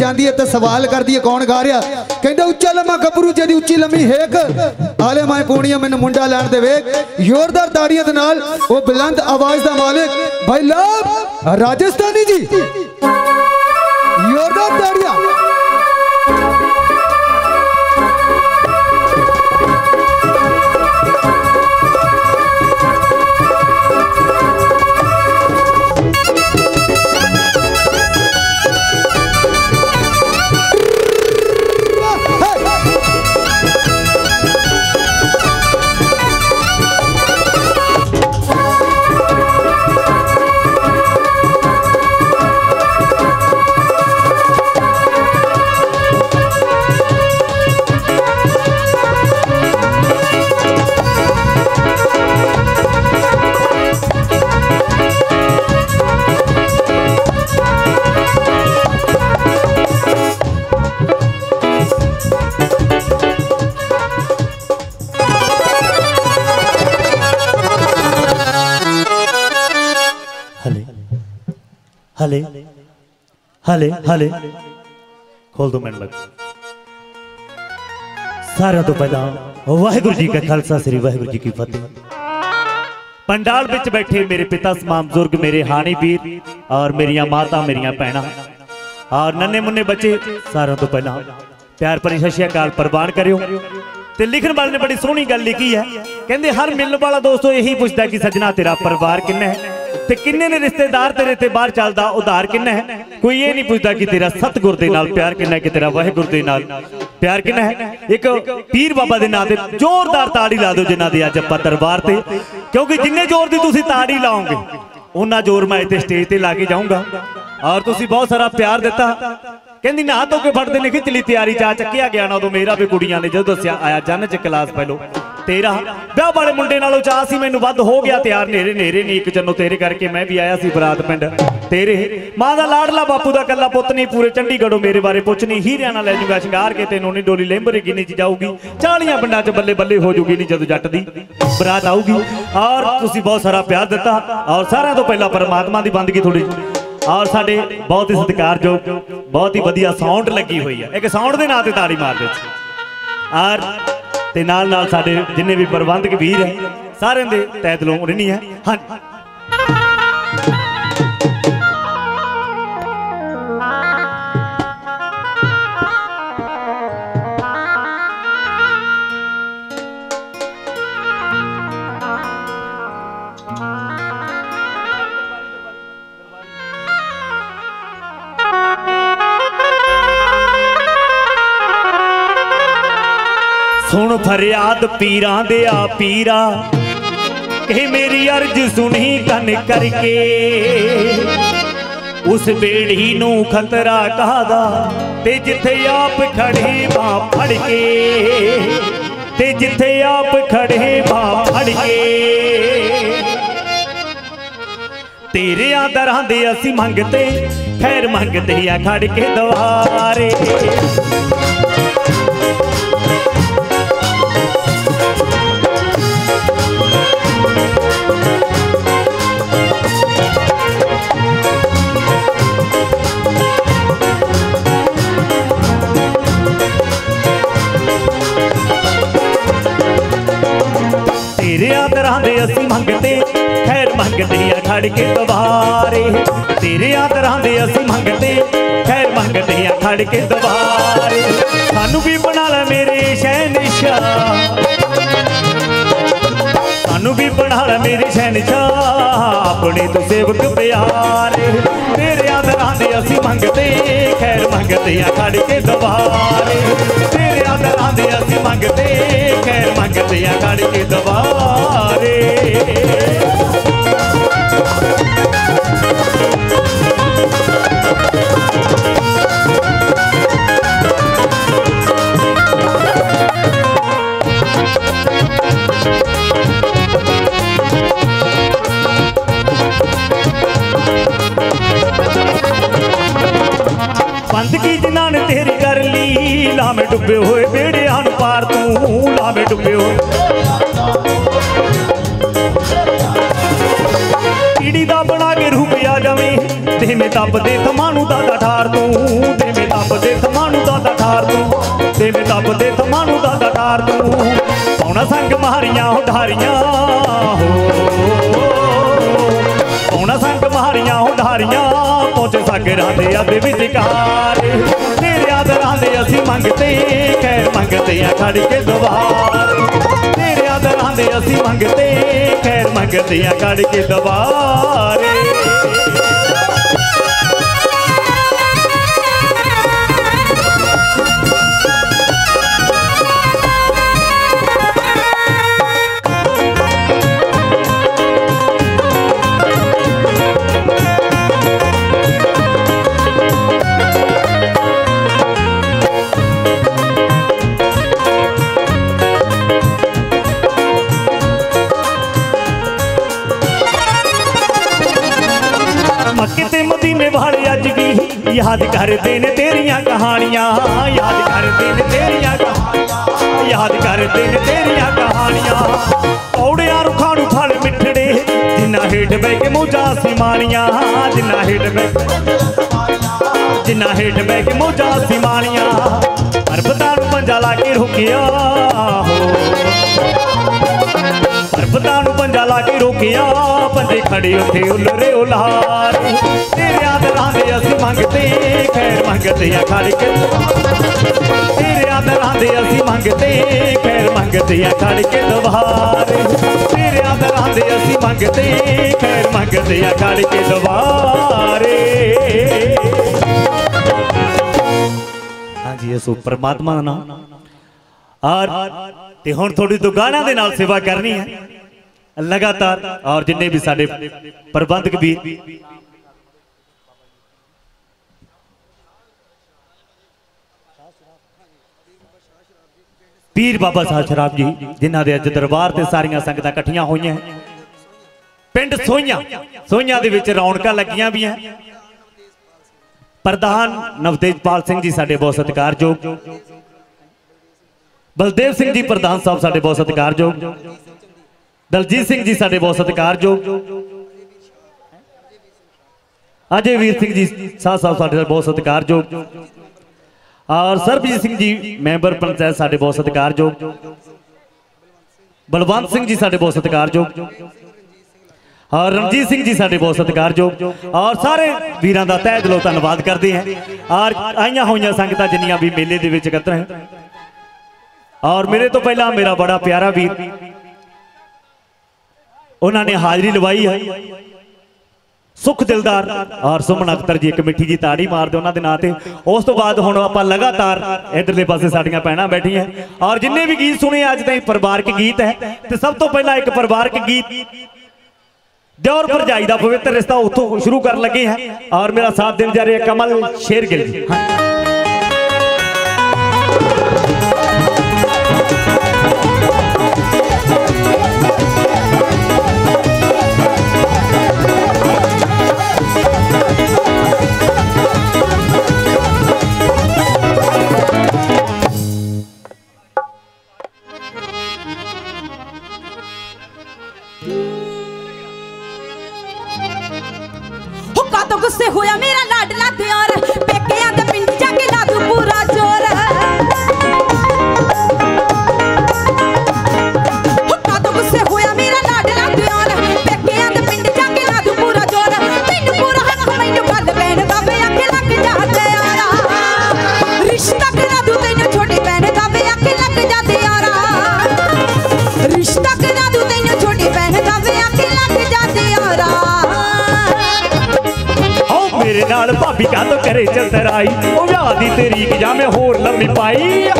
ਜਾਂਦੀ ਹੈ ਤੇ ਸਵਾਲ ਕਰਦੀ ਹੈ, ਕੌਣ ਗਾ ਰਿਹਾ? ਕਹਿੰਦਾ ਉੱਚਾ ਲੰਮਾ ਗੱਭਰੂ, ਜਿਹਦੀ ਉੱਚੀ ਲੰਮੀ ਹੇਕ। ਆਲੇ ਮੈਂ ਪੂਣੀਆਂ ਮੈਨੂੰ ਮੁੰਡਾ ਲੈਣ ਦੇ ਵੇਖ। ਜ਼ੋਰਦਾਰ ਦਾੜੀਆਂ ਦੇ ਨਾਲ ਉਹ ਬੁਲੰਦ ਆਵਾਜ਼ ਦਾ ਮਾਲਕ, ਭਾਈ ਲਾਭ, ਰਾਜਸਥਾਨੀ ਜੀ। ਹਲੇ ਹਲੇ ਖੋਲ ਦੋ ਮੈਨੂੰ ਲੱਗ ਸਾਰਿਆਂ ਤੋਂ ਪਹਿਲਾਂ ਵਾਹਿਗੁਰੂ ਜੀ ਕਾ ਖਾਲਸਾ ਸ੍ਰੀ ਵਾਹਿਗੁਰੂ ਜੀ ਕੀ ਫਤਿਹ ਪੰਡਾਲ ਵਿੱਚ ਬੈਠੇ ਮੇਰੇ ਪਿਤਾ ਸਮਾਮ ਬਜ਼ੁਰਗ ਮੇਰੇ ਹਾਣੀ ਵੀਰ ਔਰ ਮੇਰੀਆਂ ਮਾਤਾ ਮੇਰੀਆਂ ਭੈਣਾਂ ਔਰ ਨੰਨੇ ਮੁੰਨੇ ਬੱਚੇ ਸਾਰਿਆਂ ਤੋਂ ਪਹਿਲਾਂ ਪਿਆਰ ਭਰੀ ਸਤਿ ਸ਼੍ਰੀ ਅਕਾਲ ਪ੍ਰਵਾਨ ਕਰਿਓ ਤੇ ਲਿਖਣ ਵਾਲੇ ਨੇ ਬੜੀ ਸੋਹਣੀ ਗੱਲ ਲਿਖੀ ਹੈ ਕਹਿੰਦੇ ਹਰ ਮਿਲਣ ਵਾਲਾ ਦੋਸਤੋ ਇਹੀ ਪੁੱਛਦਾ ਕਿ ਸੱਜਣਾ ਤੇਰਾ ਪਰਿਵਾਰ ਕਿੰਨਾ ਹੈ ਤੇ ਕਿੰਨੇ ਨੇ ਰਿਸ਼ਤੇਦਾਰ ਤੇਰੇ ਤੇ ਬਾਹਰ ਚੱਲਦਾ? ਉਧਾਰ ਕਿੰਨਾ ਹੈ? ਕੋਈ ਇਹ ਨਹੀਂ ਪੁੱਛਦਾ ਕਿ ਤੇਰਾ ਸਤਗੁਰ ਦੇ ਨਾਲ ਪਿਆਰ ਕਿੰਨਾ ਹੈ, ਕਿ ਤੇਰਾ ਵਾਹਿਗੁਰੂ ਦੇ ਨਾਲ ਪਿਆਰ ਕਿੰਨਾ ਹੈ? ਇੱਕ ਪੀਰ ਬਾਬਾ ਦੇ ਨਾਂ ਤੇ ਜ਼ੋਰਦਾਰ ਤਾੜੀ ਲਾ ਦਿਓ ਜਿਨ੍ਹਾਂ ਦੇ ਅੱਜ ਆਪਾਂ ਦਰਬਾਰ ਤੇ। ਕਿਉਂਕਿ ਜਿੰਨੇ ਜ਼ੋਰ ਦੀ ਤੁਸੀਂ ਤਾੜੀ ਲਾਓਗੇ, ਉਹਨਾਂ ਜ਼ੋਰ ਮੈਂ ਇੱਥੇ ਸਟੇਜ ਤੇ ਲਾ ਕੇ ਜਾਊਂਗਾ। ਔਰ ਤੁਸੀਂ ਬਹੁਤ ਸਾਰਾ ਪਿਆਰ ਦਿੱਤਾ। ਕਹਿੰਦੀ ਨਾ ਧੋ ਕੇ ਫੜਦੇ ਨੇ, ਖਿੱਚ ਲਈ ਤਿਆਰੀ ਚਾ ਚੱਕਿਆ ਗਿਆ ਨਾ ਉਦੋਂ ਮੇਰਾ ਵੀ ਕੁੜੀਆਂ ਨੇ ਜਦੋਂ ਦੱਸਿਆ, ਆਇਆ ਜੰਨ ਚ ਕਲਾਸ ਪਹਿਲੋ। ਤੇਰਾ, ਵਿਆਹ ਵਾਲੇ ਮੁੰਡੇ ਨਾਲੋਂ ਚਾਹ ਸੀ ਮੈਨੂੰ, ਵੱਧ ਹੋ ਗਿਆ ਤਿਆਰ, ਨੇਰੇ ਨੇਰੇ ਨਹੀਂ ਇੱਕ ਜਨੋ, ਤੇਰੇ ਕਰਕੇ ਮੈਂ ਵੀ ਆਇਆ ਸੀ ਬਰਾਤ ਪਿੰਡ। ਤੇਰੇ, ਮਾਂ ਦਾ ਲਾਡਲਾ, ਬਾਪੂ ਦਾ ਕੱਲਾ ਪੁੱਤ ਨਹੀਂ, ਪੂਰੇ ਚੰਡੀਗੜ੍ਹੋਂ ਮੇਰੇ ਬਾਰੇ ਪੁੱਛਣੀ ਹੀਰਿਆਂ ਨਾਲ ਲੈ ਜੂਗਾ, ਸ਼ਿੰਗਾਰ ਕੇ ਤੈਨੂੰ ਨਹੀਂ ਡੋਲੀ ਲੈਂਬਰੇ ਕਿੰਨੀ ਚ ਜਾਊਗੀ। ਚਾਲੀਆਂ ਪਿੰਡਾਂ ਚ ਬੱਲੇ ਬੱਲੇ ਹੋ ਜੂਗੀ ਨਹੀਂ ਜਦੋਂ ਜੱਟ ਦੀ। ਬਰਾਤ ਆਊਗੀ। ਔਰ ਤੁਸੀਂ ਬਹੁਤ ਸਾਰਾ ਪਿਆਰ ਦਿੱਤਾ। ਔਰ ਸਾਰਿਆਂ ਤੋਂ ਪਹਿਲਾਂ ਪਰਮਾਤਮਾ ਦੀ ਬੰਦਗੀ ਥੋੜੀ ਔਰ ਸਾਡੇ ਬਹੁਤ ਹੀ ਸਤਿਕਾਰਯੋਗ, ਬਹੁਤ ਹੀ ਵਧੀਆ ਸਾਊਂਡ ਲੱਗੀ ਹੋਈ ਹੈ ਇੱਕ ਸਾਊਂਡ ਦੇ ਨਾਂ ਤੇ ਤਾੜੀ ਮਾਰ ਦਿਓ ਜੀ। ਔਰ ਤੇ ਨਾਲ ਨਾਲ ਸਾਡੇ ਜਿੰਨੇ ਵੀ ਪ੍ਰਬੰਧਕ ਵੀਰ ਹੈ, ਸਾਰਿਆਂ ਦੇ ਤਹਿ ਦਿਲੋਂ ਰਹਿਣੀ ਹੈ ਹਾਂਜੀ। ਸੁਣ ਫਰਿਆਦ ਪੀਰਾਂ ਦੇ ਆ ਪੀਰਾ। ਕਿ ਮੇਰੀ ਅਰਜ਼ ਸੁਣੀ ਕੰਨ ਕਰਕੇ। ਉਸ ਬੇੜੀ ਨੂੰ ਖਤਰਾ ਕਾਦਾ ਤੇ ਜਿੱਥੇ ਆਪ ਖੜੇ ਬਾਹ ਫੜ ਕੇ। ਤੇ ਜਿੱਥੇ ਆਪ ਖੜੇ ਬਾਹ ਫੜ ਕੇ। ਤੇਰਿਆਂ ਦਰਾਂ ਦੇ ਅਸੀਂ ਮੰਗਤੇ, ਖੈਰ ਮੰਗਦੇ ਆ ਖੜ ਕੇ ਦੁਆਰੇ। ਤੇਰੇ ਆਦਰਾਂ ਦੇ ਅਸੀਂ ਮੰਗਤੇ ਖੈਰ ਮੰਗਦੇ ਆ ਖੜ ਕੇ ਦਵਾਰੇ ਤੇਰੇ ਆਦਰਾਂ ਦੇ ਅਸੀਂ ਮੰਗਤੇ ਖੈਰ ਮੰਗਦੇ ਆ ਖੜ ਕੇ ਦਵਾਰੇ ਸਾਨੂੰ ਵੀ ਬਣਾ ਲੈ ਮੇਰੇ ਸ਼ਹਿਨਸ਼ਾ ਸਾਨੂੰ ਵੀ ਬਣਾ ਲੈ ਮੇਰੇ ਸ਼ਹਿਨਸ਼ਾ ਆਪਣੇ ਤੋਂ ਸੇਵਕ ਪਿਆਰੇ ਤੇਰੇ ਆਦਰਾਂ ਦੇ ਅਸੀਂ ਮੰਗਦੇ, ਖੈਰ ਮੰਗਦੇ ਆ ਖੜ ਕੇ ਦਵਾਰੇ ਤੇਰੇ ਆਦਰਾਂ ਦੇ ਅਸੀਂ ਮੰਗਦੇ, ਖੈਰ ਮੰਗਦੇ ਆ ਖੜ ਕੇ ਦਵਾਰੇ ਬੰਦਗੀ ਜਿਨ੍ਹਾਂ ਨੇ ਤੇਰੀ ਕਰ ਲਈ ਲਾਵੇਂ ਡੁੱਬੇ ਹੋਏ ਬੇੜੇ ਨੂੰ ਪਾਰ ਤੂੰ ਲਾਵੇਂ ਡੁੱਬੇ ਕੀੜੀ ਦਾ ਬਣਾ ਕੇ ਰੂਪ ਆ ਜਾਵੇਂ। ਤੇ ਮੈਂ ਦੱਬਦੇ ਦਾਦਾ ਠਾਰ ਤੂੰ ਦੇਵੇਂ ਦੱਬਦੇ ਥਮਾਨੂੰ ਦਾਦਾ ਠਾਰ ਤੂੰ ਦੇਵੇਂ ਦੱਬਦੇ ਥਮਾਨੂੰ ਦਾਦਾ ਠਾਰ ਤੂੰ। ਪੌਣਾ ਸੰਗ ਮਹਾਰੀਆਂ ਉਡਾਰੀਆਂ, ਹੋ। ਪੌਣਾ ਸੰਗ ਮਹਾਰੀਆਂ ਉਡਾਰੀਆਂ ਪਹੁੰਚੇ ਸਾਗਰਾਂ ਦੇ ਅੱਧ ਵਿਚਕਾਰ ਤੇਰੇ ਦਰਾਂ ਦੇ ਅਸੀਂ ਮੰਗਦੇ ਖੈਰ ਮੰਗਦੇ ਆ ਖੜ ਕੇ ਦਵਾਰ। ਤੇਰੇ ਆਦਰਾਂ ਦੇ ਅਸੀਂ ਮੰਗਦੇ ਖੈਰ ਮੰਗਦੇ ਆ ਖੜ ਕੇ ਦਵਾਰੇ। ਯਾਦ ਕਰਦੇ ਨੇ ਤੇਰੀਆਂ ਕਹਾਣੀਆਂ, ਯਾਦ ਕਰਦੇ ਨੇ ਤੇਰੀਆਂ ਕਹਾਣੀਆਂ, ਯਾਦ ਕਰਦੇ ਨੇ ਤੇਰੀਆਂ ਕਹਾਣੀਆਂ। ਔੜਿਆਂ ਰੁੱਖਾਂ ਨੂੰ ਫਲ ਮਿੱਠੜੇ, ਜਿੰਨਾ ਹੇਠ ਬਹਿ ਕੇ ਮੋਜਾਂ ਸੀ ਜਿੰਨਾ ਹੇਠ ਬਹਿ ਜਿੰਨਾ ਹੇਠ ਬਹਿ ਕੇ ਮੋਜਾ ਸਿਮਾਣੀਆਂ ਮਾਰੀਆਂ ਪਰਬਤਾਂ ਨੂੰ ਪੰਜਾ ਲਾ ਕੇ ਰੁਕਿਆ ਹੋ। ਪਰਬਤਾਂ ਨੂੰ ਪੰਜਾ ਲਾ ਕੇ ਰੋਕਿਆ ਬੰਦੇ ਖੜੇ ਉੱਥੇ ਉਲਰੇ ਉਲਾਰ ਤੇਰੇ ਅਸੀਂ ਮੰਗਦੇ ਖੈਰ ਮੰਗਦੇ ਆ ਖੜ ਕੇ। ਤੇਰੇ ਆਦਰਾਂ ਦੇ ਅਸੀਂ ਮੰਗਦੇ ਖੈਰ ਮੰਗਦੇ ਆ ਖੜ ਕੇ ਦਵਾਰ ਤੇਰੇ ਆਦਰਾਂ ਦੇ ਅਸੀਂ ਮੰਗਦੇ ਖੈਰ ਮੰਗਦੇ ਆ ਖੜ ਕੇ ਦਵਾਰੇ ਹਾਂਜੀ ਇਹ ਪਰਮਾਤਮਾ ਦਾ ਨਾਮ। ਔਰ ਤੇ ਹੁਣ ਥੋੜੀ ਦੁਕਾਨਾਂ ਦੇ ਨਾਲ ਸੇਵਾ ਕਰਨੀ ਹੈ। ਲਗਾਤਾਰ ਔਰ ਜਿੰਨੇ ਵੀ ਸਾਡੇ ਪ੍ਰਬੰਧਕ ਵੀਰ ਪੀਰ ਬਾਬਾ ਸਾਹਿਬ ਸ਼ਰਾਬ ਜੀ, ਜਿਨ੍ਹਾਂ ਦੇ ਅੱਜ ਦਰਬਾਰ ਤੇ ਸਾਰੀਆਂ ਸੰਗਤਾਂ ਇਕੱਠੀਆਂ ਹੋਈਆਂ ਪਿੰਡ ਸੋਈਆਂ ਸੋਈਆਂ ਦੇ ਵਿੱਚ ਰੌਣਕਾਂ ਲੱਗੀਆਂ ਵੀ ਹੈ। ਪ੍ਰਧਾਨ ਨਵਤੇਜਪਾਲ ਸਿੰਘ ਜੀ ਸਾਡੇ ਬਹੁਤ ਸਤਿਕਾਰਯੋਗ। ਬਲਦੇਵ ਸਿੰਘ ਜੀ ਪ੍ਰਧਾਨ ਸਾਹਿਬ ਸਾਡੇ ਬਹੁਤ ਸਤਿਕਾਰਯੋਗ। ਦਲਜੀਤ ਸਿੰਘ ਜੀ ਸਾਡੇ ਬਹੁਤ ਸਤਿਕਾਰਯੋਗ। ਅਜੇ ਵੀਰ ਸਿੰਘ ਜੀ, ਸਾਹ ਸਾਹਿਬ ਸਾਡੇ ਬਹੁਤ ਸਤਿਕਾਰਯੋਗ। ਔਰ ਸਰਬਜੀਤ ਸਿੰਘ ਜੀ, ਮੈਂਬਰ ਪੰਚਾਇਤ ਸਾਡੇ ਬਹੁਤ ਸਤਿਕਾਰਯੋਗ। ਬਲਵੰਤ ਸਿੰਘ ਜੀ ਸਾਡੇ ਬਹੁਤ ਸਤਿਕਾਰਯੋਗ। ਔਰ ਰਣਜੀਤ ਸਿੰਘ ਜੀ ਸਾਡੇ ਬਹੁਤ ਸਤਿਕਾਰਯੋਗ। ਔਰ ਸਾਰੇ ਵੀਰਾਂ ਦਾ ਤਹਿ ਦਿਲੋਂ ਧੰਨਵਾਦ ਕਰਦੇ ਹਾਂ। ਔਰ ਆਈਆਂ ਹੋਈਆਂ ਸੰਗਤਾਂ ਜਿੰਨੀਆਂ ਵੀ ਮੇਲੇ ਦੇ ਵਿੱਚ ਇਕੱਤਰ ਹੈ ਔਰ ਮੇਰੇ ਤੋਂ ਪਹਿਲਾਂ ਮੇਰਾ ਬੜਾ ਪਿਆਰਾ ਵੀਰ, ਉਹਨਾਂ ਨੇ ਹਾਜ਼ਰੀ ਲਵਾਈ ਹੈ। ਸੁਖ ਦਿਲਦਾਰ। ਔਰ ਸੁਮਨ ਅਖਤਰ ਜੀ ਇੱਕ ਮਿੱਠੀ ਜੀ ਤਾੜੀ ਮਾਰਦੇ ਉਹਨਾਂ ਦੇ ਨਾਂ ਤੇ। ਉਸ ਤੋਂ ਬਾਅਦ ਹੁਣ ਆਪਾਂ ਲਗਾਤਾਰ ਇਧਰਲੇ ਪਾਸੇ ਸਾਡੀਆਂ ਭੈਣਾਂ ਬੈਠੀਆਂ। ਔਰ ਜਿੰਨੇ ਵੀ ਗੀਤ ਸੁਣੇ, ਅੱਜ ਤਾਈਂ ਪਰਿਵਾਰਕ ਗੀਤ ਹੈ। ਤੇ ਸਭ ਤੋਂ ਪਹਿਲਾਂ ਇੱਕ ਪਰਿਵਾਰਕ ਗੀਤ ਦਿਓਰ ਭਰਜਾਈ ਦਾ ਪਵਿੱਤਰ ਰਿਸ਼ਤਾ ਉੱਥੋਂ ਸ਼ੁਰੂ ਕਰਨ ਲੱਗੇ ਹੈ। ਔਰ ਮੇਰਾ ਸਾਥ ਦੇਣ ਜਾ ਰਹੇ ਕਮਲ ਸ਼ੇਰਗਿੱਲ ਜੀ। ਗੁੱਸੇ ਤੋ ਉਹ ਵਿਆਹ ਦੀ ਤਰੀਕ ਜਾਂ ਮੈਂ ਹੋਰ ਲੰਮੀ ਪਾਈ।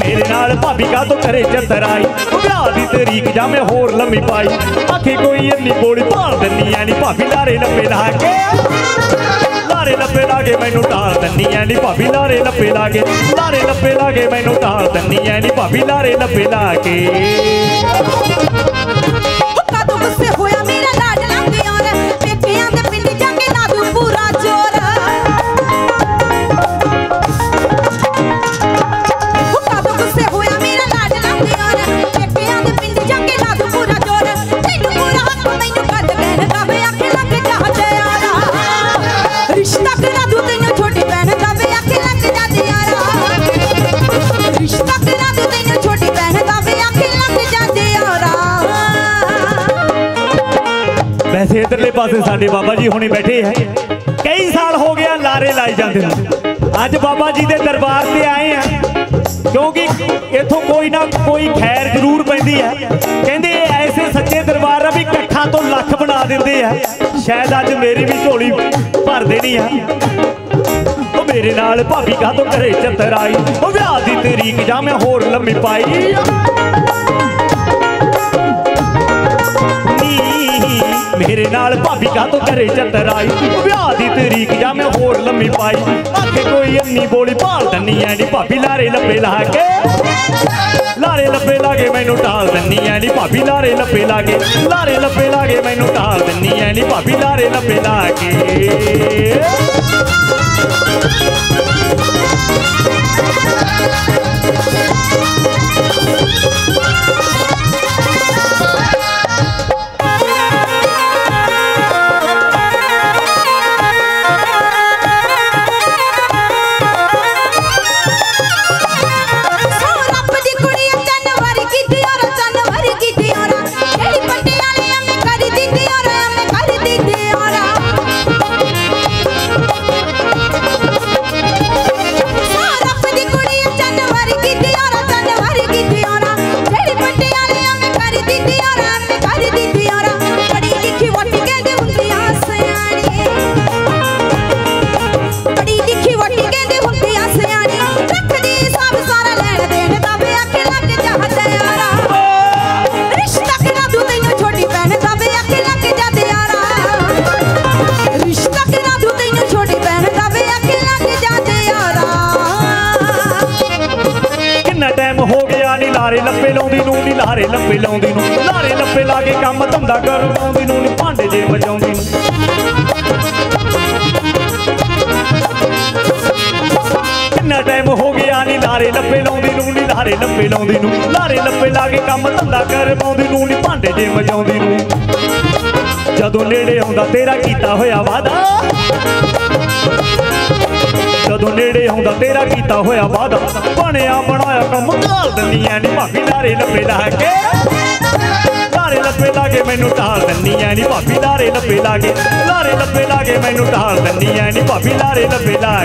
ਮੇਰੇ ਨਾਲ ਭਾਬੀ ਕਾ ਤੋ ਕਰੇ ਚਤਰਾਈ ਉਹ ਵਿਆਹ ਦੀ ਤਰੀਕ ਜਾਂ ਮੈਂ ਹੋਰ ਲੰਮੀ ਪਾਈ? ਆਖੇ ਕੋਈ ਇੰਨੀ ਬੋਲੀ ਭਾਲ ਦਿੰਨੀ ਐ ਨੀ ਭਾਬੀ, ਲਾਰੇ ਲੱਪੇ ਲਾ ਕੇ। ਲਾਰੇ ਲੱਪੇ ਲਾ ਕੇ ਮੈਨੂੰ ਢਾਲ ਦਿੰਨੀ ਐ ਨੀ ਭਾਬੀ, ਲਾਰੇ ਲੱਪੇ ਲਾ ਕੇ। ਲਾਰੇ ਲੱਪੇ ਲਾ ਕੇ ਮੈਨੂੰ ਟਾਲ ਦਿੰਨੀ ਐ ਨੀ ਭਾਬੀ, ਲਾਰੇ ਲੱਪੇ ਲਾ ਕੇ। ਇਧਰਲੇ ਪਾਸੇ ਸਾਡੇ ਬਾਬਾ ਜੀ ਹੁਣੇ ਬੈਠੇ ਹੈ। ਕਈ ਸਾਲ ਹੋ ਗਿਆ ਲਾਰੇ ਲਾਈ ਜਾਂਦੇ ਨੂੰ। ਅੱਜ ਬਾਬਾ ਜੀ ਦੇ ਦਰਬਾਰ ਤੇ ਆਏ ਆ। ਕਿਉਂਕਿ ਇਥੋਂ ਕੋਈ ਨਾ ਕੋਈ ਖੈਰ ਜ਼ਰੂਰ ਪੈਂਦੀ ਹੈ। ਕਹਿੰਦੇ ਐਸੇ ਸੱਚੇ ਦਰਬਾਰ ਆ ਵੀ ਇਕੱਠਾਂ ਤੋਂ ਲੱਖ ਬਣਾ ਦਿੰਦੇ ਆ। ਸ਼ਾਇਦ ਅੱਜ ਮੇਰੀ ਵੀ ਝੋਲੀ ਭਰ ਦੇਣੀ ਆ। ਉਹ ਮੇਰੇ ਨਾਲ ਭਾਬੀ ਕਾ ਤੋਂ ਘਰੇ ਚੱਤਰ ਆਈ ਉਹ ਵਿਆਹ ਦੀ ਤਰੀਕ ਜਾਂ ਮੈਂ ਹੋਰ ਲੰਮੀ ਪਾਈ? ਮੇਰੇ ਨਾਲ ਭਾਬੀ ਕਾ ਤੋਂ ਘਰੇ ਚੱਤਰ ਵਿਆਹ ਦੀ ਤਰੀਕ ਜਾਂ ਮੈਂ ਹੋਰ ਲੰਮੀ ਪਾਈ। ਆਖੇ ਕੋਈ ਅੰਨੀ ਬੋਲੀ ਭਾਲ ਦੰਨੀ ਐ ਨੀ। ਭਾਬੀ ਲਾਰੇ ਲੱਪੇ ਲਾ ਕੇ। ਲਾਰੇ ਲੱਪੇ ਲਾ ਕੇ ਮੈਨੂੰ ਢਾਲ ਦੰਨੀ ਐ ਨੀ। ਭਾਬੀ ਲਾਰੇ ਲੱਪੇ ਲਾ ਕੇ। ਲਾਰੇ ਲੱਪੇ ਲਾ ਕੇ ਮੈਨੂੰ ਢਾਲ ਦੰਨੀ ਐ ਨੀ। ਭਾਬੀ ਲਾਰੇ ਲੱਪੇ ਲਾ ਕੇ। ਲਾਰੇ ਲੱਪੇ ਲਾਰੇ ਲੱਪੇ ਲਾ ਕੇ ਮੈਨੂੰ ਢਾਲ ਦਿੰਨੀ ਐ ਨੀ। ਭਾਬੀ, ਲਾਰੇ ਲੱਪੇ ਲਾ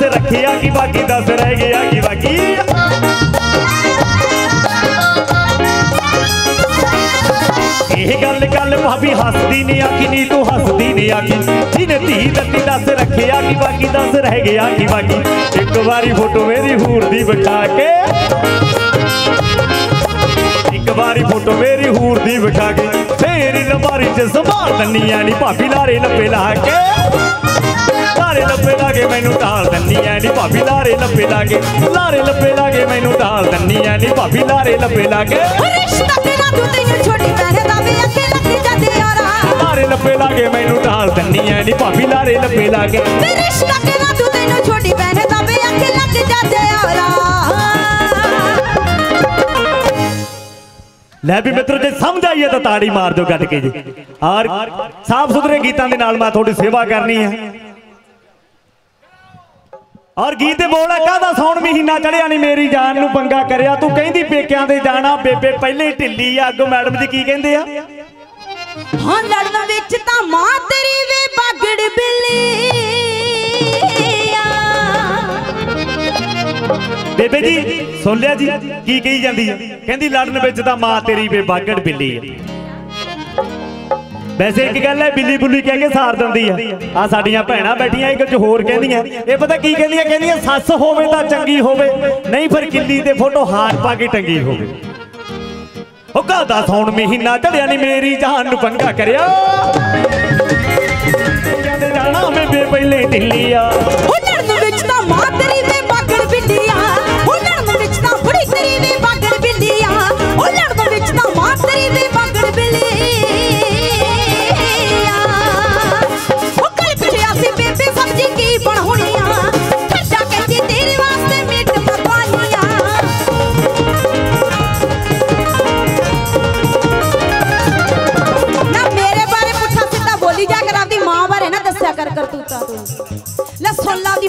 10 ਰੱਖਿਆ ਕਿ ਬਾਕੀ ਦੱਸ ਰਹਿ ਗਿਆ ਕਿ ਬਾਕੀ ਇਹ ਗੱਲ ਕੱਲ ਭਾਬੀ ਹੱਸਦੀ ਨੇ ਆਖੀ ਨਹੀਂ ਤੂੰ ਹੱਸਦੀ ਨੇ ਆਖੀ। ਜਿਹਨੇ ਧੀ ਦਿੱਤੀ 10 ਰੱਖਿਆ ਕਿ ਬਾਕੀ 10 ਰਹਿ ਗਿਆ ਕਿ ਬਾਕੀ। ਇੱਕ ਵਾਰੀ ਫੋਟੋ ਮੇਰੀ ਹੂਰ ਦੀ ਵਿਖਾ ਕੇ। ਇੱਕ ਵਾਰੀ ਫੋਟੋ ਮੇਰੀ ਹੂਰ ਦੀ ਵਿਖਾ ਕੇ। ਫੇਰ ਲੰਬਾਰੀ ਚ ਸੰਭਾਲ ਦੰਨੀਆਂ ਨਹੀਂ ਭਾਬੀ ਲਾਰੇ ਲੱਪੇ ਲਾ ਕੇ। ਲਾਰੇ ਲੱਪੇ ਲਾ ਕੇ ਮੈਨੂੰ ਢਾਲ ਦੰਨੀ ਐ ਨੀ ਭਾਬੀ ਲਾਰੇ ਲੱਪੇ ਲਾ ਕੇ ਲਾਰੇ ਲੱਪੇ ਲਾ ਕੇ ਮੈਨੂੰ ਢਾਲ ਦੰਨੀ ਐ ਨੀ ਭਾਬੀ ਲਾਰੇ ਲੱਪੇ ਰਿਸ਼ਤਾ ਤੈਨੂੰ ਛੋਟੀ ਦਾ ਵੇ ਲੱਗ ਜਾਂਦੇ ਯਾਰਾ ਲਾਰੇ ਲੱਪੇ ਲਾ ਕੇ ਮੈਨੂੰ ਢਾਲ ਦੰਨੀ ਐ ਨੀ ਭਾਬੀ ਲਾਰੇ ਲੱਪੇ ਲਾ ਕੇ ਵੇ ਰਿਸ਼ਤਾ ਤੈਨੂੰ ਛੋਟੀ ਦਾ ਵੇ ਲੱਗ ਜਾਂਦੇ ਲੈ ਵੀ ਮਿੱਤਰੋ ਜੇ ਸਮਝ ਆਈਏ ਤਾਂ ਤਾੜੀ ਮਾਰ ਦਿਓ ਗੱਡ ਕੇ ਜੀ। ਔਰ ਸਾਫ਼ ਸੁਥਰੇ ਗੀਤਾਂ ਦੇ ਨਾਲ ਮੈਂ ਤੁਹਾਡੀ ਸੇਵਾ ਕਰਨੀ ਹੈ ਮਹੀਨਾ ਚੜਿਆ ਨਹੀਂ ਮੇਰੀ ਜਾਨ ਨੂੰ ਪੰਗਾ ਕਰਿਆ। ਤੂੰ ਕਹਿੰਦੀ ਪੇਕਿਆਂ ਦੇ ਜਾਣਾ ਬੇਬੇ ਪਹਿਲੇ ਹੀ ਢਿੱਲੀ ਆ। ਅੱਗੋਂ ਮੈਡਮ ਜੀ ਕੀ ਕਹਿੰਦੇ ਆ? ਹਾਂ ਲੜਨ ਵਿੱਚ ਤਾਂ ਮਾਂ ਤੇਰੀ ਵੇ ਬਾਗੜ ਬਿੱਲੀ ਆ। ਬੇਬੇ ਜੀ ਸੁਣ ਲਿਆ ਜੀ ਕੀ ਕਹੀ ਜਾਂਦੀ ਆ? ਕਹਿੰਦੀ ਲੜਨ ਵਿੱਚ ਤਾਂ ਮਾਂ ਤੇਰੀ ਵੇ ਬਾਗੜ ਬਿੱਲੀ ਆ। ਵੈਸੇ ਇੱਕ ਗੱਲ ਹੈ, ਬਿੱਲੀ ਬੁੱਲੀ ਕਹਿ ਕੇ ਸਾਰ ਦਿੰਦੀ ਆ। ਆ ਸਾਡੀਆਂ ਭੈਣਾਂ ਬੈਠੀਆਂ, ਇੱਕ ਚ ਹੋਰ ਕਹਿੰਦੀਆਂ, ਇਹ ਪਤਾ ਕੀ ਕਹਿੰਦੀਆਂ? ਕਹਿੰਦੀਆਂ, ਸੱਸ ਹੋਵੇ ਤਾਂ ਚੰਗੀ ਹੋਵੇ, ਨਹੀਂ ਫਿਰ ਕਿੱਲੀ ਤੇ ਫੋਟੋ ਹਾਰ ਪਾ ਕੇ ਟੰਗੀ ਹੋਵੇ। ਉਹ ਕਾਹਦਾ ਸੌਣ ਮਹੀਨਾ ਚੜਿਆ ਨਹੀਂ ਮੇਰੀ ਜਾਨ ਨੂੰ ਪੰਗਾ ਕਰਿਆ। ਕਹਿੰਦੇ ਜਾਣਾ ਮੈਂ ਬੇ ਪਹਿਲੇ ਢਿੱਲੀ ਆ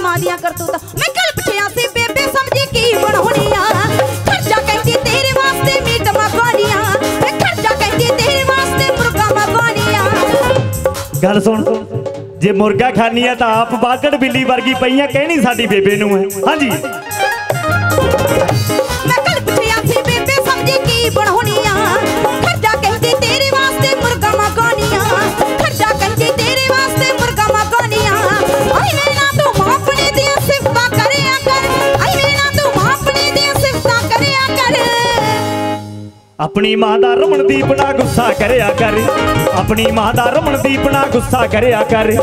ਮਾਂ ਦੀਆਂ ਕਰਤੂਤਾ। ਮੈਂ ਕੱਲ ਸੀ, ਬੇਬੇ ਸਮਝੀ ਕੀ ਬਣਾਉਣੀ ਆ ਖਰਚਾ ਕਹਿੰਦੀ ਤੇਰੇ ਵਾਸਤੇ ਮੀਟ ਮਗਾਉਣੀਆਂ ਮੈਂ ਖਰਚਾ ਕਹਿੰਦੀ ਤੇਰੇ ਵਾਸਤੇ ਮੁਰਗਾ ਮਗਾਉਣੀਆਂ ਗੱਲ ਸੁਣ ਜੇ ਮੁਰਗਾ ਖਾਨੀ ਆ ਤਾਂ ਆਪ ਬਾਗੜ ਬਿੱਲੀ ਵਰਗੀ ਪਈਆਂ ਕਹਿਣੀ ਸਾਡੀ ਬੇਬੇ ਨੂੰ ਹੈ। ਹਾਂਜੀ। ਆਪਣੀ ਮਾਂ ਦਾ ਰਮਣਦੀਪ ਨਾ ਗੁੱਸਾ ਕਰਿਆ ਕਰ। ਆਪਣੀ ਮਾਂ ਦਾ ਰਮਣਦੀਪ ਨਾ ਗੁੱਸਾ ਕਰਿਆ ਕਰ।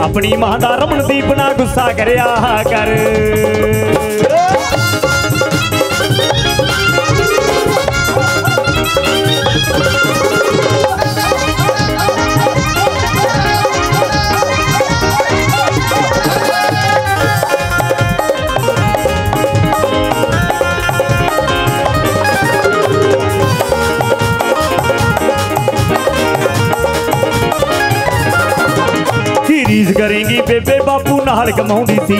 ਆਪਣੀ ਮਾਂ ਦਾ ਰਮਣਦੀਪ ਨਾ ਗੁੱਸਾ ਕਰਿਆ ਕਰ। ਬੇਬੇ ਬਾਪੂ ਨਾਲ ਕਮਾਉਂਦੀ ਸੀ।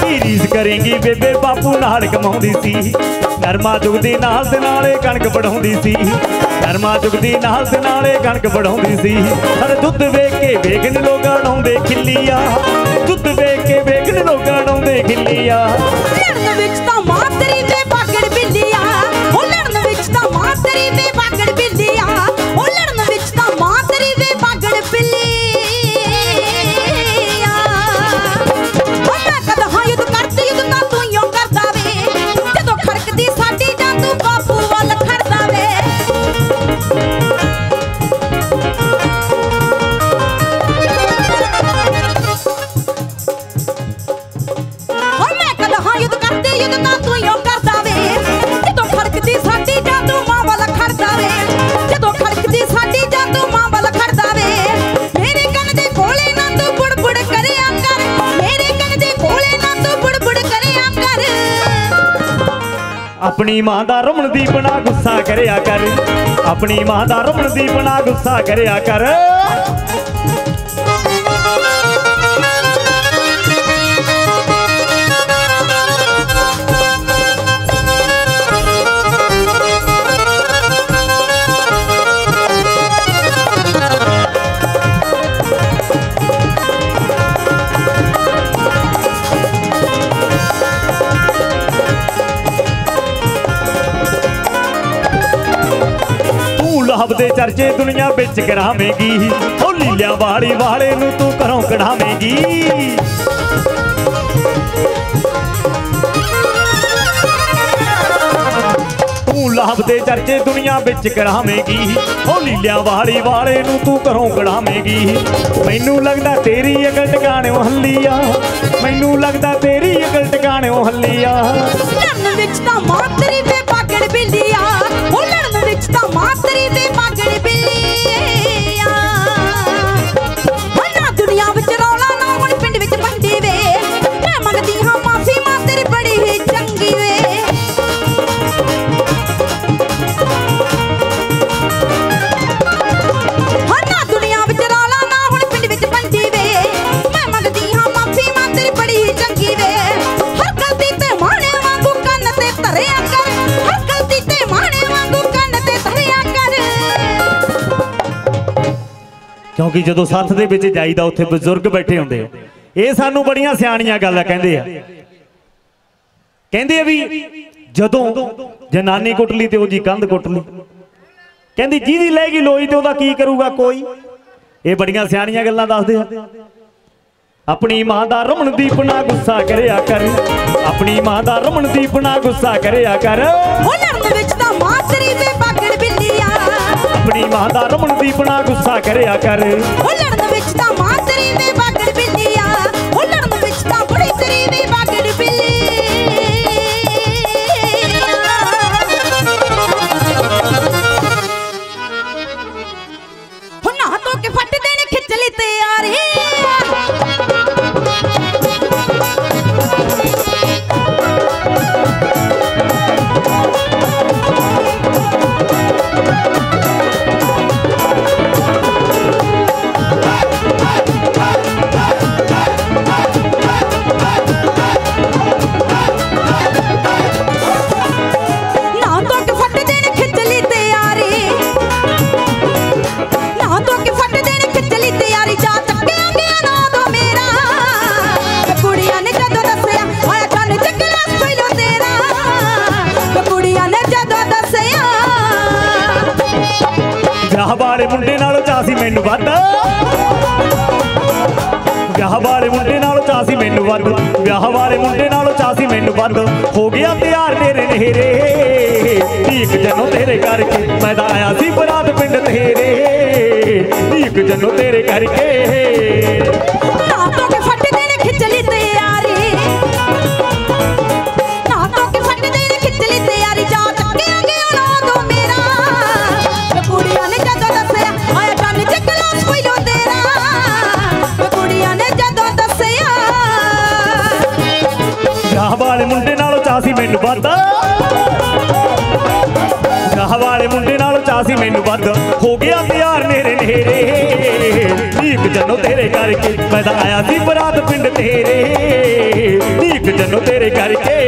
ਕੀ ਰੀਸ ਕਰੇਂਗੀ ਬੇਬੇ ਬਾਪੂ ਨਾਲ ਕਮਾਉਂਦੀ ਸੀ। ਨਰਮਾ ਜੁਗਦੀ ਨਾਲ ਦੇ ਨਾਲੇ ਕਣਕ ਵਢਾਉਂਦੀ ਸੀ। ਨਰਮਾ ਜੁਗਦੀ ਨਾਲ ਦੇ ਨਾਲੇ ਕਣਕ ਵਢਾਉਂਦੀ ਸੀ। ਹਰ ਦੁੱਧ ਵੇਖ ਕੇ ਵੇਖਣ ਲੋਕਾਂ ਆਉਂਦੇ ਖਿੱਲੀਆਂ ਦੁੱਧ ਵੇਖ ਕੇ ਵੇਖਣ ਲੋਕਾਂ ਆਉਂਦੇ ਖਿੱਲੀਆ ਲੜਨ ਵਿੱਚ ਤਾਂ ਆਪਣੀ ਮਾਂ ਦਾ ਰਮਣਦੀਪ ਨਾ ਗੁੱਸਾ ਕਰਿਆ ਕਰ। ਆਪਣੀ ਮਾਂ ਦਾ ਰਮਣਦੀਪ ਨਾ ਗੁੱਸਾ ਕਰਿਆ ਕਰ। ਤੂੰ ਦੇ ਚਰਚੇ ਦੁਨੀਆ ਵਿੱਚ ਕਰਾਵੇਂਗੀ। ਉਹ ਲੀਲਿਆਂ ਵਾਲੀ ਵਾਲੇ ਨੂੰ ਤੂੰ ਘਰੋਂ ਕਢਾਵੇਂਗੀ। ਤੂੰ ਲਾਭ ਦੇ ਚਰਚੇ ਦੁਨੀਆ ਵਿੱਚ ਕਰਾਵੇਂਗੀ। ਉਹ ਲੀਲਿਆਂ ਵਾਲੀ ਵਾਲੇ ਨੂੰ ਤੂੰ ਘਰੋਂ ਕਢਾਵੇਂਗੀ। ਮੈਨੂੰ ਲੱਗਦਾ ਤੇਰੀ ਅਕਲ ਟਿਕਾਣਿਓ ਹੱਲੀ ਆ ਮੈਨੂੰ ਲੱਗਦਾ ਤੇਰੀ ਅਕਲ ਟਿਕਾਣਿਓ ਹੱਲੀ ਆ ਲੜਨ ਵਿੱਚ ਤਾਂ ਮਾਂ ਤੇਰੀ ਤੇ ਬਾਗੜ ਉਹ ਲੜਨ ਵਿੱਚ ਤਾਂ ਮਾਂ ਕਿਉਂਕਿ ਜਦੋਂ ਸੱਥ ਦੇ ਵਿੱਚ ਜਾਈਦਾ, ਉੱਥੇ ਬਜ਼ੁਰਗ ਬੈਠੇ ਹੁੰਦੇ ਆ। ਇਹ ਸਾਨੂੰ ਬੜੀਆਂ ਸਿਆਣੀਆਂ ਗੱਲਾਂ ਕਹਿੰਦੇ ਆ। ਕਹਿੰਦੇ ਆ ਵੀ ਜਦੋਂ ਜਨਾਨੀ ਕੁੱਟ ਲਈ ਤੇ ਉਹ ਜੀ ਕੰਧ ਕੁੱਟ ਲਈ। ਕਹਿੰਦੀ, ਜਿਹਦੀ ਲੈ ਗਈ ਲੋਈ ਤੇ ਉਹਦਾ ਕੀ ਕਰੂਗਾ ਕੋਈ? ਇਹ ਬੜੀਆਂ ਸਿਆਣੀਆਂ ਗੱਲਾਂ ਦੱਸਦੇ ਆ। ਆਪਣੀ ਮਾਂ ਦਾ ਰਮਨਦੀਪ ਨਾ ਗੁੱਸਾ ਕਰਿਆ ਕਰ। ਆਪਣੀ ਮਾਂ ਦਾ ਰਮਨਦੀਪ ਨਾ ਗੁੱਸਾ ਕਰਿਆ ਕਰ। ਉਹ ਲੜਨ ਵਿੱਚ ਤਾਂ ਮਾਂ ਤੇਰੀ ਵੇ ਆਪਣੀ ਮਾਂ ਦਾ ਰਮਨਦੀਪ ਨਾ ਗੁੱਸਾ ਕਰਿਆ ਕਰ। ਉਹ ਲੜਨ ਵਿੱਚ ਤਾਂ ਮਾਂ ਤੇਰੀ ਵੇ ਬਾਗੜ ਬਿੱਲੀਆ ਉਹ ਲੜਨ ਵਿੱਚ ਤਾਂ ਬੁੜੀ ਤੇਰੀ ਵੇ ਮੁੰਡੇ ਨਾਲੋਂ ਚਾਸੀ ਮੈਨੂੰ ਵੱਧ। ਵਿਆਹ ਵਾਲੇ ਮੁੰਡੇ ਨਾਲੋਂ ਚਾਹ ਸੀ ਮੈਨੂੰ ਵੱਧ। ਵਿਆਹ ਵਾਲੇ ਮੁੰਡੇ ਨਾਲੋਂ ਚਾਹ ਸੀ ਮੈਨੂੰ ਵੱਧ। ਹੋ ਗਿਆ ਤਿਆਰ ਤੇਰੇ ਨੇਰੇ। ਠੀਕ ਜਨੋ ਤੇਰੇ ਕਰਕੇ ਮੈਂ ਤਾਂ ਆਇਆ ਸੀ ਬਰਾਤ ਪਿੰਡ ਤੇਰੇ। ਠੀਕ ਜਨੋ ਤੇਰੇ ਕਰਕੇ। ਵਿਆਹ ਵਾਲੇ ਮੁੰਡੇ ਨਾਲੋਂ ਚਾਸੀ ਮੈਨੂੰ ਵੱਧ। ਹੋ ਗਿਆ ਤਿਆਰ ਨੇਰੇ ਨੇਰੇ ਨੀਕ ਜਨੋ ਤੇਰੇ ਕਰਕੇ ਮੈਂ ਤਾਂ ਆਇਆ ਸੀ ਬਰਾਤ ਪਿੰਡ ਤੇਰੇ। ਨੀਕ ਜਨੋ ਤੇਰੇ ਕਰਕੇ।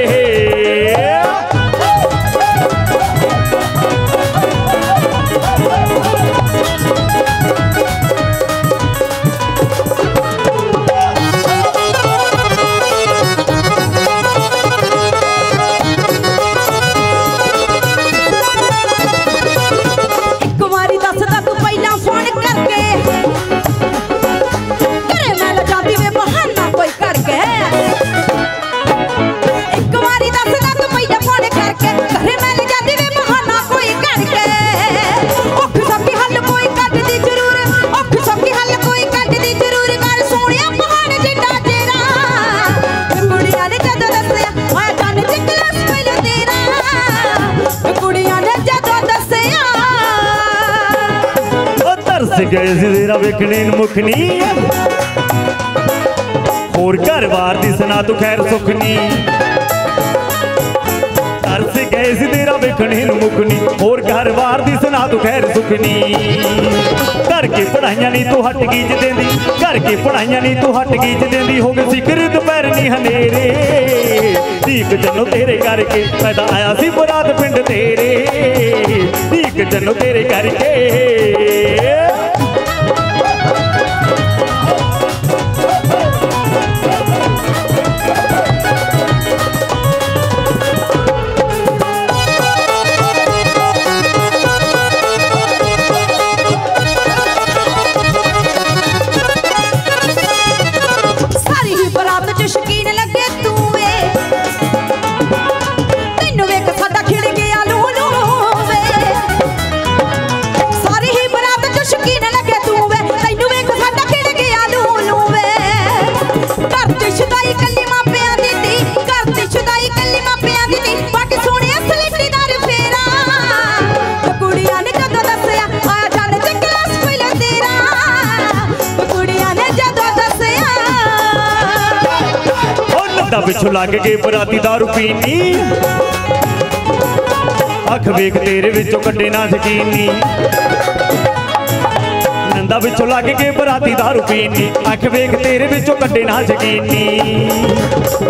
ਸੀ ਤੇਰਾ ਵੇਖਣੇ ਨੂੰ ਮੁਖਨੀ ਹੋਰ ਘਰ-ਬਾਰ ਦੀ ਸੁਣਾ ਤੂੰ ਖੈਰ ਸੁਖਨੀ ਤਰਸ ਗਏ ਸੀ ਤੇਰਾ ਵੇਖਣੇ ਨੂੰ ਮੁਖਨੀ ਹੋਰ ਘਰ-ਬਾਰ ਦੀ ਸੁਣਾ ਤੂੰ ਖੈਰ ਸੁਖਨੀ ਘਰ ਕੇ ਪੜਾਈਆਂ ਨਹੀਂ ਤੂੰ ਹਟ ਗਈ ਜਦੇਂਦੀ ਘਰ ਕੇ ਪੜਾਈਆਂ ਨਹੀਂ ਤੂੰ ਹਟ ਗਈ ਜਦੇਂਦੀ ਹੋ ਗਈ ਸਿਕਰ ਦੁਪਹਿਰ ਨਹੀਂ ਹਨੇਰੇ। ਦੀਪ ਜਨੋ ਤੇਰੇ ਕਰਕੇ ਮੈਂ ਤਾਂ ਆਇਆ ਸੀ ਬਰਾਤ ਪਿੰਡ ਤੇਰੇ। ਦੀਪ ਜਨੋ ਤੇਰੇ ਕਰਕੇ। ਨੰਦਾ ਲੱਗ ਕੇ ਬਰਾਤੀ ਦਾਰੂ ਪੀਣੀ ਅੱਖ ਵੇਖ ਤੇਰੇ ਵਿੱਚੋਂ ਕੱਢੇ ਨਾ ਯਕੀਨੀ ਨੰਦਾ ਵਿੱਚੋਂ ਲੱਗ ਕੇ ਬਰਾਤੀ ਦਾਰੂ ਪੀਣੀ ਅੱਖ ਵੇਖ ਤੇਰੇ ਵਿੱਚੋਂ ਕੱਢੇ ਨਾ ਯਕੀਨੀ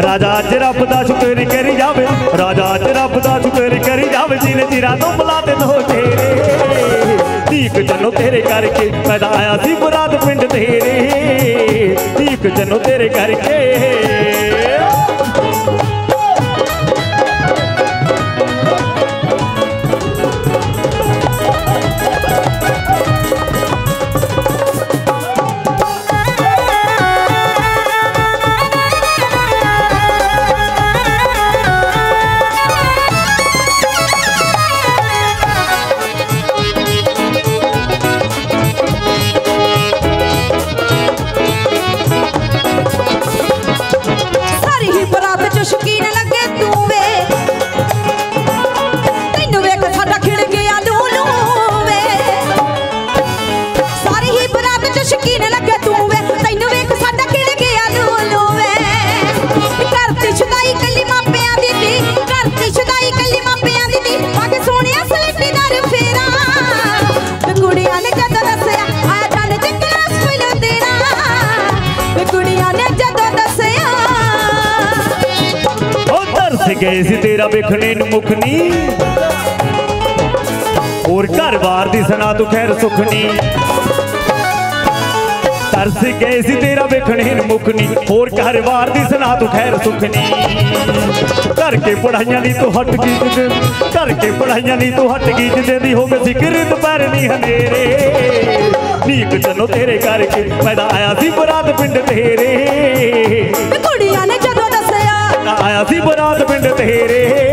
ਰਾਜਾ ਅੱਜ ਰੱਬ ਦਾ ਸ਼ੁਕਰ ਕਰੀ ਜਾਵੇ। ਰਾਜਾ ਅੱਜ ਰੱਬ ਦਾ ਸ਼ੁਕਰ ਕਰੀ ਜਾਵੇ। ਜਿਨੇ ਚਿਰਾਂ ਤੋਂ ਬੁਲਾਤੇ ਦੋ ਤੇਰੇ। ਦੀਕ ਜਨੋ ਤੇਰੇ ਕਰਕੇ ਪੈਦਾ ਆਇਆ ਸੀ ਬਰਾਤ ਪਿੰਡ ਤੇਰੇ। ਦੀਪ ਜਨੋ ਤੇਰੇ ਕਰਕੇ ਤੇਰਾ ਵੇਖਣੇ ਨੂੰ ਮੁਖ ਨੀ। ਹੋਰ ਘਰ-ਬਾਰ ਦੀ ਸੁਣਾ ਤੂੰ ਖੈਰ ਸੁਖ ਨੀ। ਤਰਸ ਗਏ ਸੀ ਤੇਰਾ ਵੇਖਣੇ ਨੂੰ ਮੁਖ ਨੀ। ਹੋਰ ਘਰ-ਬਾਰ ਦੀ ਸੁਣਾ ਤੂੰ ਖੈਰ ਸੁਖ ਨੀ। ਕਰਕੇ ਪੜਾਈਆਂ ਦੀ ਤੂੰ ਹਟ ਗਈ ਜਿੱਦੇ ਕਰਕੇ ਪੜਾਈਆਂ ਦੀ ਤੂੰ ਹਟ ਗਈ ਜਿੱਦੇ ਦੀ ਹੋਵੇ ਜ਼ਿਕਰ ਦੁਪਹਿਰ ਨਹੀਂ ਹਨੇਰੇ। ਨੀਕ ਜਨੋ ਤੇਰੇ ਕਰਕੇ ਪੈਦਾ ਆਇਆ ਸੀ ਬਰਾਤ ਪਿੰਡ ਤੇਰੇ। ਕੁੜੀਆਂ ਆਇਆ ਸੀ ਬਰਾਤ ਪਿੰਡ ਤੇਰੇ।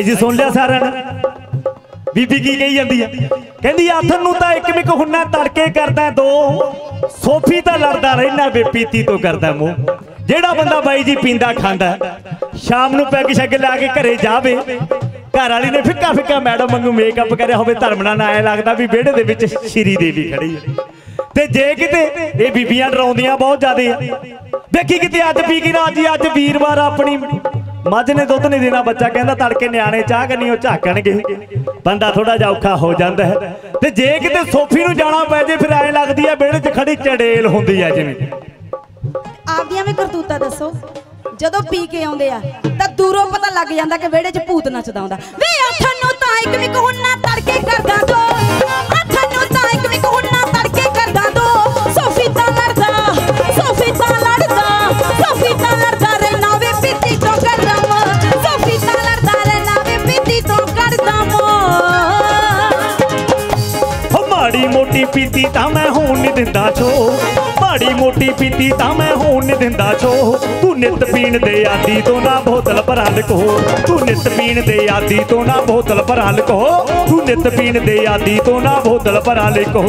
ਬਾਈ ਜੀ ਸੁਣ ਲਿਆ ਸਾਰਿਆਂ ਨੇ। ਬੀਬੀ ਕੀ ਕਹੀ ਜਾਂਦੀ ਆ? ਕਹਿੰਦੀ ਹੱਥ ਨੂੰ ਤਾਂ ਇੱਕ ਮਿਕ ਹੁੰਨਾ ਤੜਕੇ ਕਰਦਾ ਦੋ, ਸੋਫੀ ਤਾਂ ਲੜਦਾ ਰਹਿਣਾ ਵੇ ਤੋਂ ਕਰਦਾ ਮੂੰਹ। ਜਿਹੜਾ ਬੰਦਾ ਬਾਈ ਜੀ ਪੀਂਦਾ ਖਾਂਦਾ, ਸ਼ਾਮ ਨੂੰ ਪੈਗ ਸ਼ੱਗ ਲਾ ਕੇ ਘਰੇ ਜਾਵੇ, ਘਰ ਵਾਲੀ ਨੇ ਫਿੱਕਾ ਫਿੱਕਾ ਮੈਡਮ ਵਾਂਗੂ ਮੇਕਅਪ ਕਰਿਆ ਹੋਵੇ ਧਰਮ ਨਾਲ ਐ ਲੱਗਦਾ ਵੀ ਵਿਹੜੇ ਦੇ ਵਿੱਚ ਸ਼੍ਰੀ ਦੇਵੀ ਖੜੀ ਹੈ ਤੇ ਜੇ ਕਿਤੇ ਇਹ ਬੀਬੀਆਂ ਡਰਾਉਂਦੀਆਂ ਬਹੁਤ ਜ਼ਿਆਦੇ ਆ। ਵੇਖੀ ਕਿਤੇ ਅੱਜ ਪੀ ਕੇ ਨਾ ਅੱਜ ਵੀਰਵਾਰ ਆਪਣੀ ਮੱਝ ਨੇ ਦੁੱਧ ਨਹੀਂ ਦੇਣਾ, ਬੱਚਾ ਕਹਿੰਦਾ ਤੜਕੇ ਨਿਆਣੇ ਚਾਹ ਕਰਨੀ, ਉਹ ਝਾਕਣਗੇ। ਬੰਦਾ ਥੋੜਾ ਜਿਹਾ ਔਖਾ ਹੋ ਜਾਂਦਾ ਹੈ। ਤੇ ਜੇ ਕਿਤੇ ਸੋਫੀ ਨੂੰ ਜਾਣਾ ਪੈ ਜੇ, ਫਿਰ ਐਂ ਲੱਗਦੀ ਹੈ ਵਿਹੜੇ 'ਚ ਖੜੀ ਚੜੇਲ ਹੁੰਦੀ ਹੈ ਜਿਵੇਂ। ਆਪਦੀਆਂ ਵੀ ਕਰਤੂਤਾ ਦੱਸੋ। ਜਦੋਂ ਪੀ ਕੇ ਆਉਂਦੇ ਆ, ਤਾਂ ਦੂਰੋਂ ਪਤਾ ਲੱਗ ਜਾਂਦਾ ਕਿ ਵਿਹੜੇ 'ਚ ਭੂਤ ਨੱਚਦਾ ਹੁੰਦਾ। ਵੇ ਅੱਖਾਂ ਨੂੰ ਤਾਂ ਇੱਕ ਮਿਕ ਹੁੰਨਾ ਤੜਕੇ ਕਰਦਾ ਦੋ। ਪੀਤੀ ਤਾਂ ਮੈਂ ਹੋਣ ਨਹੀਂ ਦਿੰਦਾ ਛੋ। ਮਾੜੀ ਮੋਟੀ ਪੀਤੀ ਤਾਂ ਮੈਂ ਹੋਣ ਨਹੀਂ ਦਿੰਦਾ ਛੋ। ਤੂੰ ਨਿਤ ਪੀਣ ਦੇ ਆਦੀ ਤੋਂ ਨਾ ਬੋਤਲ ਭਰਾਂ ਲਕੋ ਤੂੰ ਨਿਤ ਪੀਣ ਦੇ ਆਦੀ ਤੋਂ ਨਾ ਬੋਤਲ ਭਰਾਂ ਲਕੋ ਤੂੰ ਨਿਤ ਪੀਣ ਦੇ ਆਦੀ ਤੋਂ ਨਾ ਬੋਤਲ ਭਰਾਂ ਲਕੋ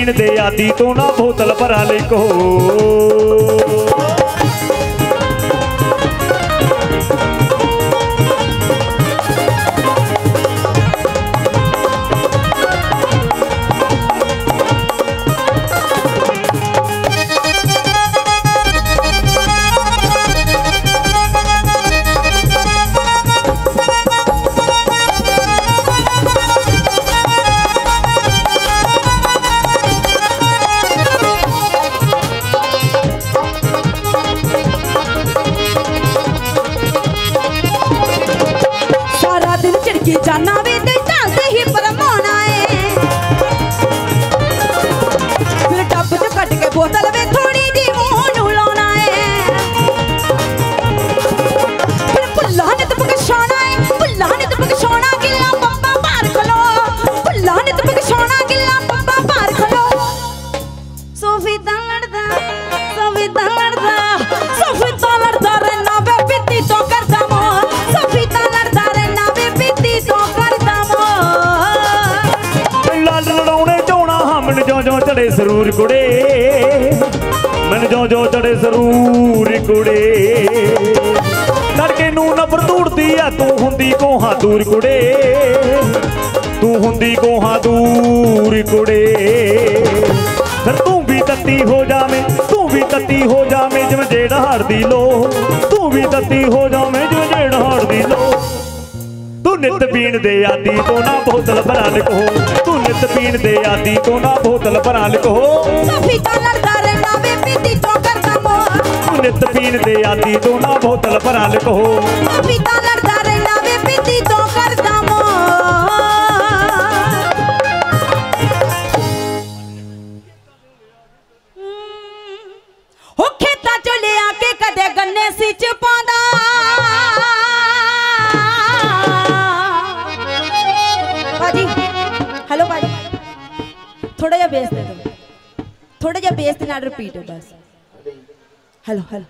ਪੀਣ ਦੇ ਆਦੀ ਤੂੰ ਨਾ ਬੋਤਲ ਫਿਰ ਤੂੰ ਵੀ ਤੱਤੀ ਹੋ ਜਾਵੇਂ ਤੂੰ ਵੀ ਤੱਤੀ ਹੋ ਜਾਵੇਂ ਜਿਵੇਂ ਜਿਹੜਾ ਹੜਦੀ ਲੋ ਤੂੰ ਵੀ ਤੱਤੀ ਹੋ ਜਾਵੇਂ ਜਿਵੇਂ ਜਿਹੜਾ ਹੜਦੀ ਲੋ ਤੂੰ ਨਿਤ ਪੀਣ ਦੇ ਆਦੀ ਤੋਂ ਨਾ ਬੋਤਲ ਭਰਾ ਲਿਖੋ। ਤੂੰ ਨਿਤ ਪੀਣ ਦੇ ਆਦੀ ਤੋਂ ਨਾ ਬੋਤਲ ਭਰਾ ਲਿਖੋ। ਕਾਫੀ ਤਾਂ ਤੂੰ ਦੇ ਆਦੀ ਤੋਂ ਨਾ ਬੋਤਲ ਭਰਾਂ ਲਿਖੋ। ਕਾਫੀ ਲੜਦਾ ਰਹਿਣਾ ਵੇ ਪੀਤੀ ਚੋਂ ਕਰਦਾ ਰਿਪੀਟ ਬਸ। ਹੈਲੋ ਹੈਲੋ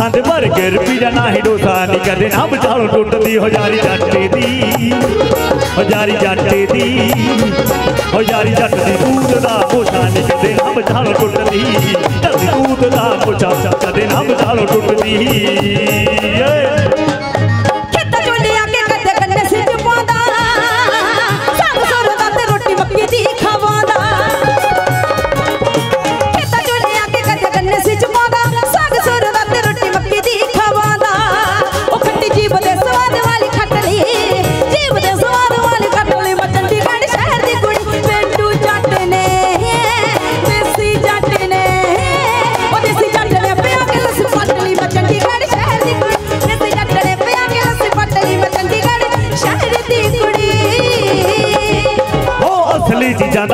ਹੰਦ ਬਰਗਰ ਪੀਜਾ ਨਾ ਹੀ ਡੋਸਾ ਨਹੀਂ ਕਰਦੇ। ਨਾ ਵਿਚਾਲੋਂ ਟੁੱਟਦੀ, ਹਜ਼ਾਰੀ ਜਾਰੀ ਜੱਟੇ ਦੀ, ਹਜ਼ਾਰੀ ਜਾਰੀ ਜੱਟੇ ਦੀ, ਹਜ਼ਾਰੀ ਜਾਰੀ ਜੱਟ ਦੀ ਦੂਤ ਦਾ ਕੋਸ਼ਾ ਨਹੀਂ ਕਰਦੇ। ਨਾ ਵਿਚਾਲੋਂ ਟੁੱਟਦੀ, ਜੱਟ ਦੂਤ ਦਾ ਕੋਸ਼ਾ ਕਦੇ ਨਾ ਵਿਚਾਲੋਂ ਟੁੱਟਦੀ, ਏ।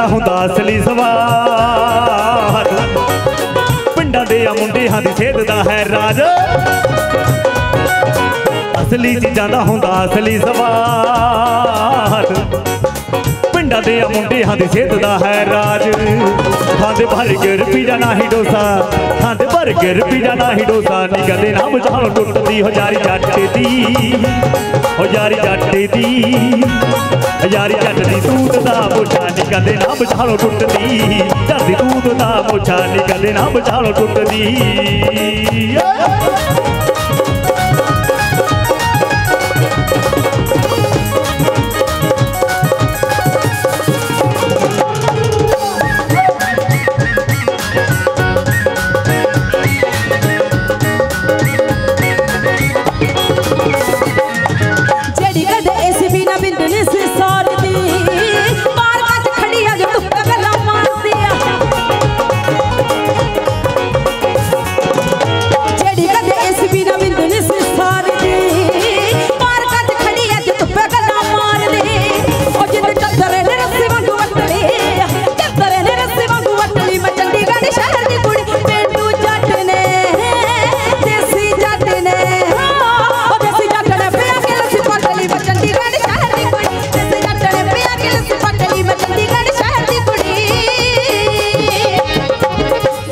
ਕਰਦਾ ਹੁੰਦਾ ਅਸਲੀ ਸਵਾਰ। ਪਿੰਡਾਂ ਦੇ ਆ ਮੁੰਡਿਆਂ ਦੀ ਸੇਧ ਦਾ ਹੈ ਰਾਜ। ਅਸਲੀ ਚੀਜ਼ਾਂ ਦਾ ਹੁੰਦਾ ਅਸਲੀ ਸਵਾਰ। ਪਿੰਡਾਂ ਦੇ ਆ ਮੁੰਡਿਆਂ ਦੀ ਸੇਧ ਦਾ ਹੈ ਰਾਜ। ਥਾਂ ਦੇ ਭਰ ਕੇ ਰੁਪਈਆ ਨਹੀਂ ਡੋਸਾ, ਥਾਂ ਦੇ ਗਰ ਪੀਜ਼ਾ ਨਹੀਂ ਡੋਸਾ ਨੀ ਕਦੇ ਨਾ ਬੁਝਾਉ ਟੁੱਟਦੀ ਹੋ ਜਾਰੀ ਜੱਟ ਦੀ ਹੋ ਜਾਰੀ ਜੱਟ ਦੀ ਹਜ਼ਾਰੀ ਜੱਟ ਦੀ ਤੂਤ ਦਾ ਮੋਛਾ ਨੀ ਕਦੇ ਨਾ ਬੁਝਾਉ ਟੁੱਟਦੀ, ਜੱਟ ਦੀ ਤੂਤ ਦਾ ਮੋਛਾ ਨੀ ਕਦੇ ਨਾ ਬੁਝਾਉ ਟੁੱਟਦੀ।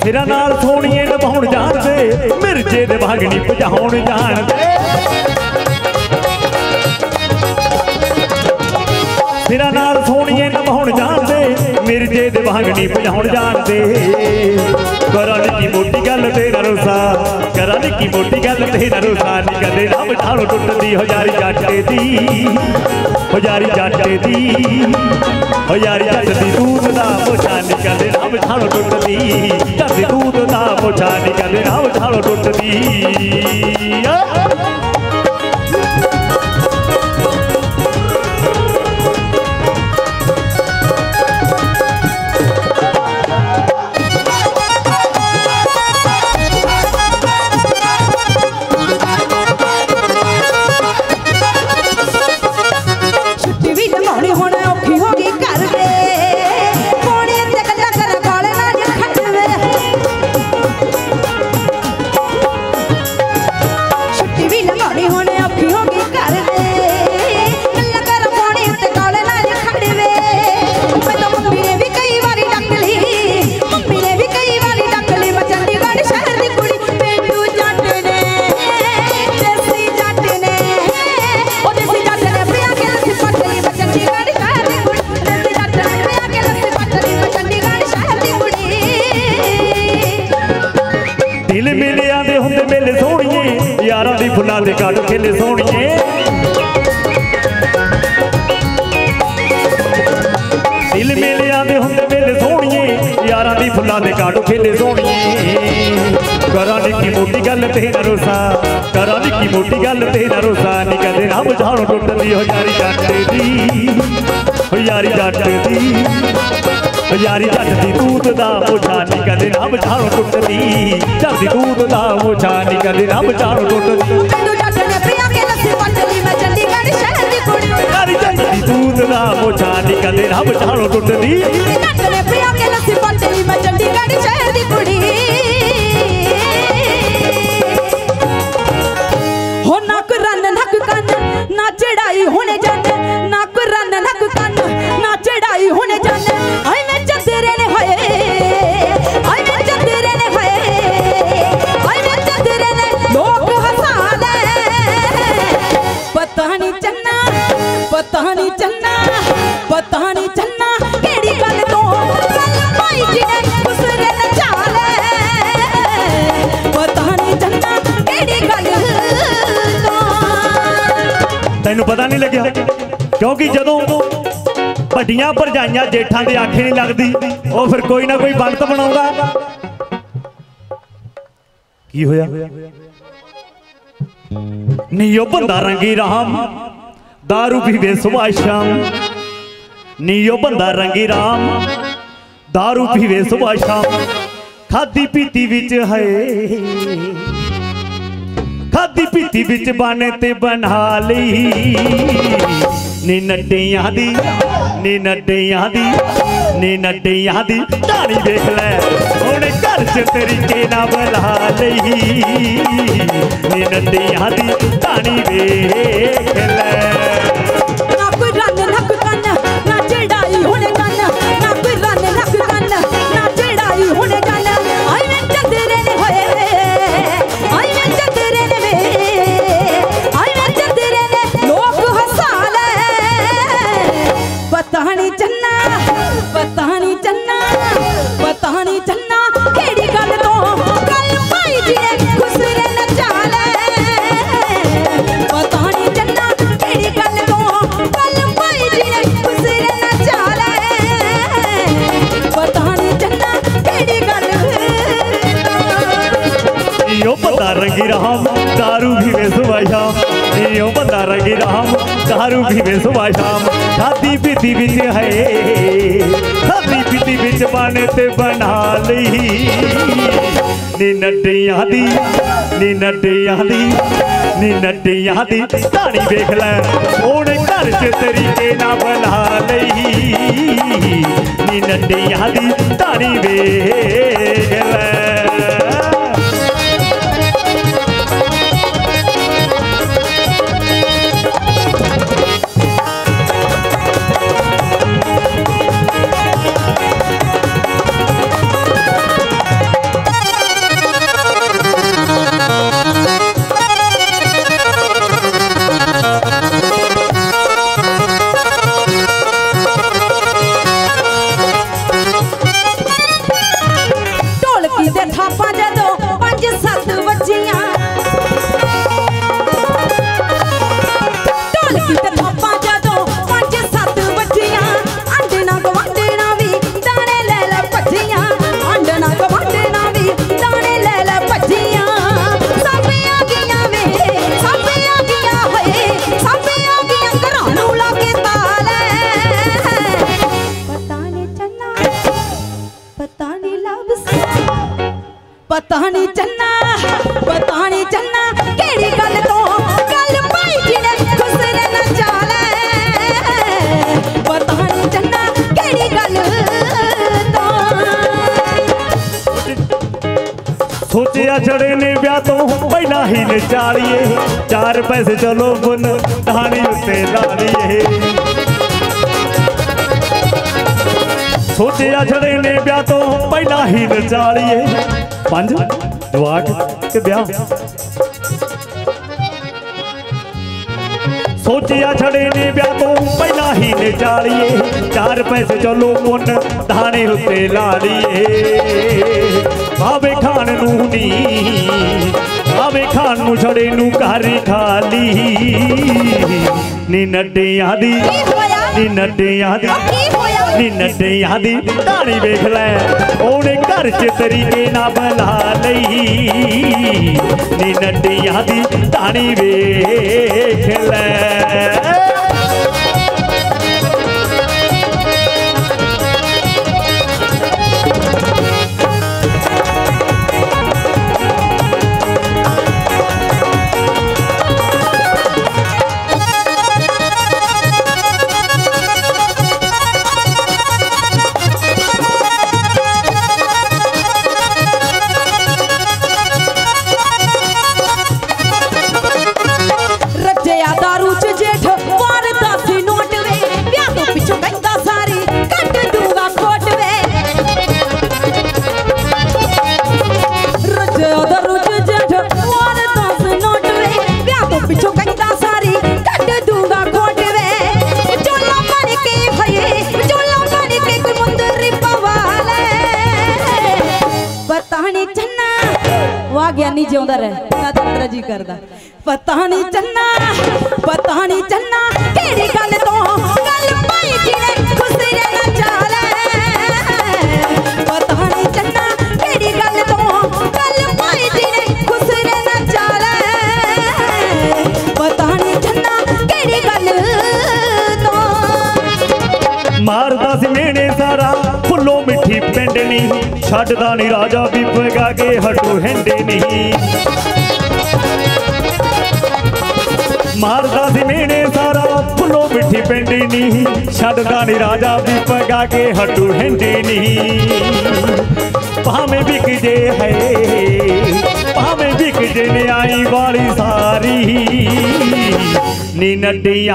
ਮੇਰਾ ਨਾਲ ਸੋਹਣੀਏ ਨਿਭਾਉਣ ਜਾਣਦੇ ਮਿਰਜੇ ਦੇ ਭਾਗਣੀ ਭਜਾਉਣ ਜਾਣਦੇ ਮੇਰਾ ਨਾਲ ਸੋਹਣੀਏ ਨਿਭਾਉਣ ਜਾਣਦੇ ਮਿਰਜੇ ਦੇ ਭਾਗਣੀ ਭਜਾਉਣ ਜਾਣਦੇ ਕਰਾਂ ਨਿੱਕੀ ਮੋਟੀ ਗੱਲ ਤੇਰਾ ਰੋਸਾ ਕਰਾਂ ਨਿੱਕੀ ਮੋਟੀ ਗੱਲ ਤੇਰਾ ਰੋਸਾ ਨੀ ਕਦੇ ਨਾ ਬਠਾਣੋ ਟੁੱਟਦੀ ਹੋ ਯਾਰੀ ਜੱਟੇ ਦੀ ਹੋ ਯਾਰੀ ਜੱਟੇ ਦੀ ਹੋ ਯਾਰੀ ਜੱਟ ਦੀ ਦੂਧ ਦਾ ਮੋਛਾ ਨੀ ਕਦੇ ਰੱਬ ਬਠਾਣੋ ਟੁੱਟਦੀ। ਜੱਟ ਦੀ ਦੂਧ ਦਾ ਮੋਛਾ ਨੀ ਕਦੇ ਨਾ ਬਠਾਣੋ ਟੁੱਟਦੀ ਵੱਡੀਆਂ ਭਰਜਾਈਆਂ ਜੇਠਾਂ ਦੇ ਆਖੇ ਨਹੀਂ ਲੱਗਦੀ ਉਹ ਫਿਰ ਕੋਈ ਨਾ ਕੋਈ ਬੰਤ ਬਣਾਉਂਦਾ ਕੀ ਹੋਇਆ ਨੀ ਉਹ ਬੰਦਾ ਰੰਗੀ ਰਾਮ दारू ਪੀਵੇ ਸੁਬਾਹ ਸ਼ਾਮ ਨੀ ਉਹ ਬੰਦਾ ਰੰਗੀ ਰਾਮ दारू ਪੀਵੇ ਸੁਬਾਹ ਸ਼ਾਮ ਖਾਦੀ ਪੀਤੀ ਵਿੱਚ ਹੈ ਖਾਦੀ ਪੀਤੀ ਵਿੱਚ ਬਾਣੇ ਤੇ ਬਣਾ ਲਈ ਨੀ ਨੱਡਿਆਂ ਦੀ ਨੀ ਨੱਡਿਆਂ ਦੀ, ਨੀ ਨੱਡਿਆਂ ਦੀ ਢਾਣੀ ਦੇਖ ਲੈ। ਹੁਣ ਘਰ ਚ ਤਰੀਕੇ ਨਾ ਬੁਲਾ ਲਈ। ਨੀ ਨੱਡਿਆਂ ਦੀ ਢਾਣੀ ਵੇਖ ਲੈ। बंदा रगी गिराम, दारू पीवे सुबह शाम छाती पीती बिच है छाती पीती बिच बने ते बना ली। नी नड्डियाँ दी नी नड्डियाँ दी नी नड्डियाँ दी धानी देख ले ओने घर च तरीके ना बना ली। नी नड्डियाँ दी धानी वे ਵੈਸੇ ਚਲੋ ਬੁਨ ਢਾਣੀ ਉੱਤੇ ਲਾੜੀ ਇਹ ਸੋਚਿਆ ਛੜੇ ਨੇ ਵਿਆਹ ਤੋਂ ਪਹਿਲਾਂ ਹੀ ਨਚਾਲੀਏ। ਪੰਜ, ਜਵਾਕ ਕਿ ਵਿਆਹ। ਸੋਚਿਆ ਛੜੇ ਨੇ ਵਿਆਹ ਤੋਂ ਪਹਿਲਾਂ ਹੀ ਨਚਾਲੀਏ। ਚਾਰ ਪੈਸੇ ਚਲੋ ਮੁੰਨ ਢਾਣੇ ਉੱਤੇ ਲਾ ਲਈਏ। ਬਾਵੇ ਖਾਣ ਨੂੰ ਨੀ ਆਵੇ ਖਾਣ ਨੂੰ ਛੜੇ ਨੂੰ ਘਰ ਖਾਲੀ। ਨੀ ਨੱਡਿਆਂ ਦੀ ਨੀ ਨੱਡਿਆਂ ਦੀ ਨੀ ਨੱਡਿਆਂ ਦੀ ਤਾਣੀ ਵੇਖ ਲੈ। ਉਹਨੇ ਘਰ ਚ ਤਰੀਕੇ ਨਾ ਬਲਾ ਲਈ। ਨੀ ਨੱਡਿਆਂ ਦੀ ਤਾਣੀ ਵੇਖ ਲੈ।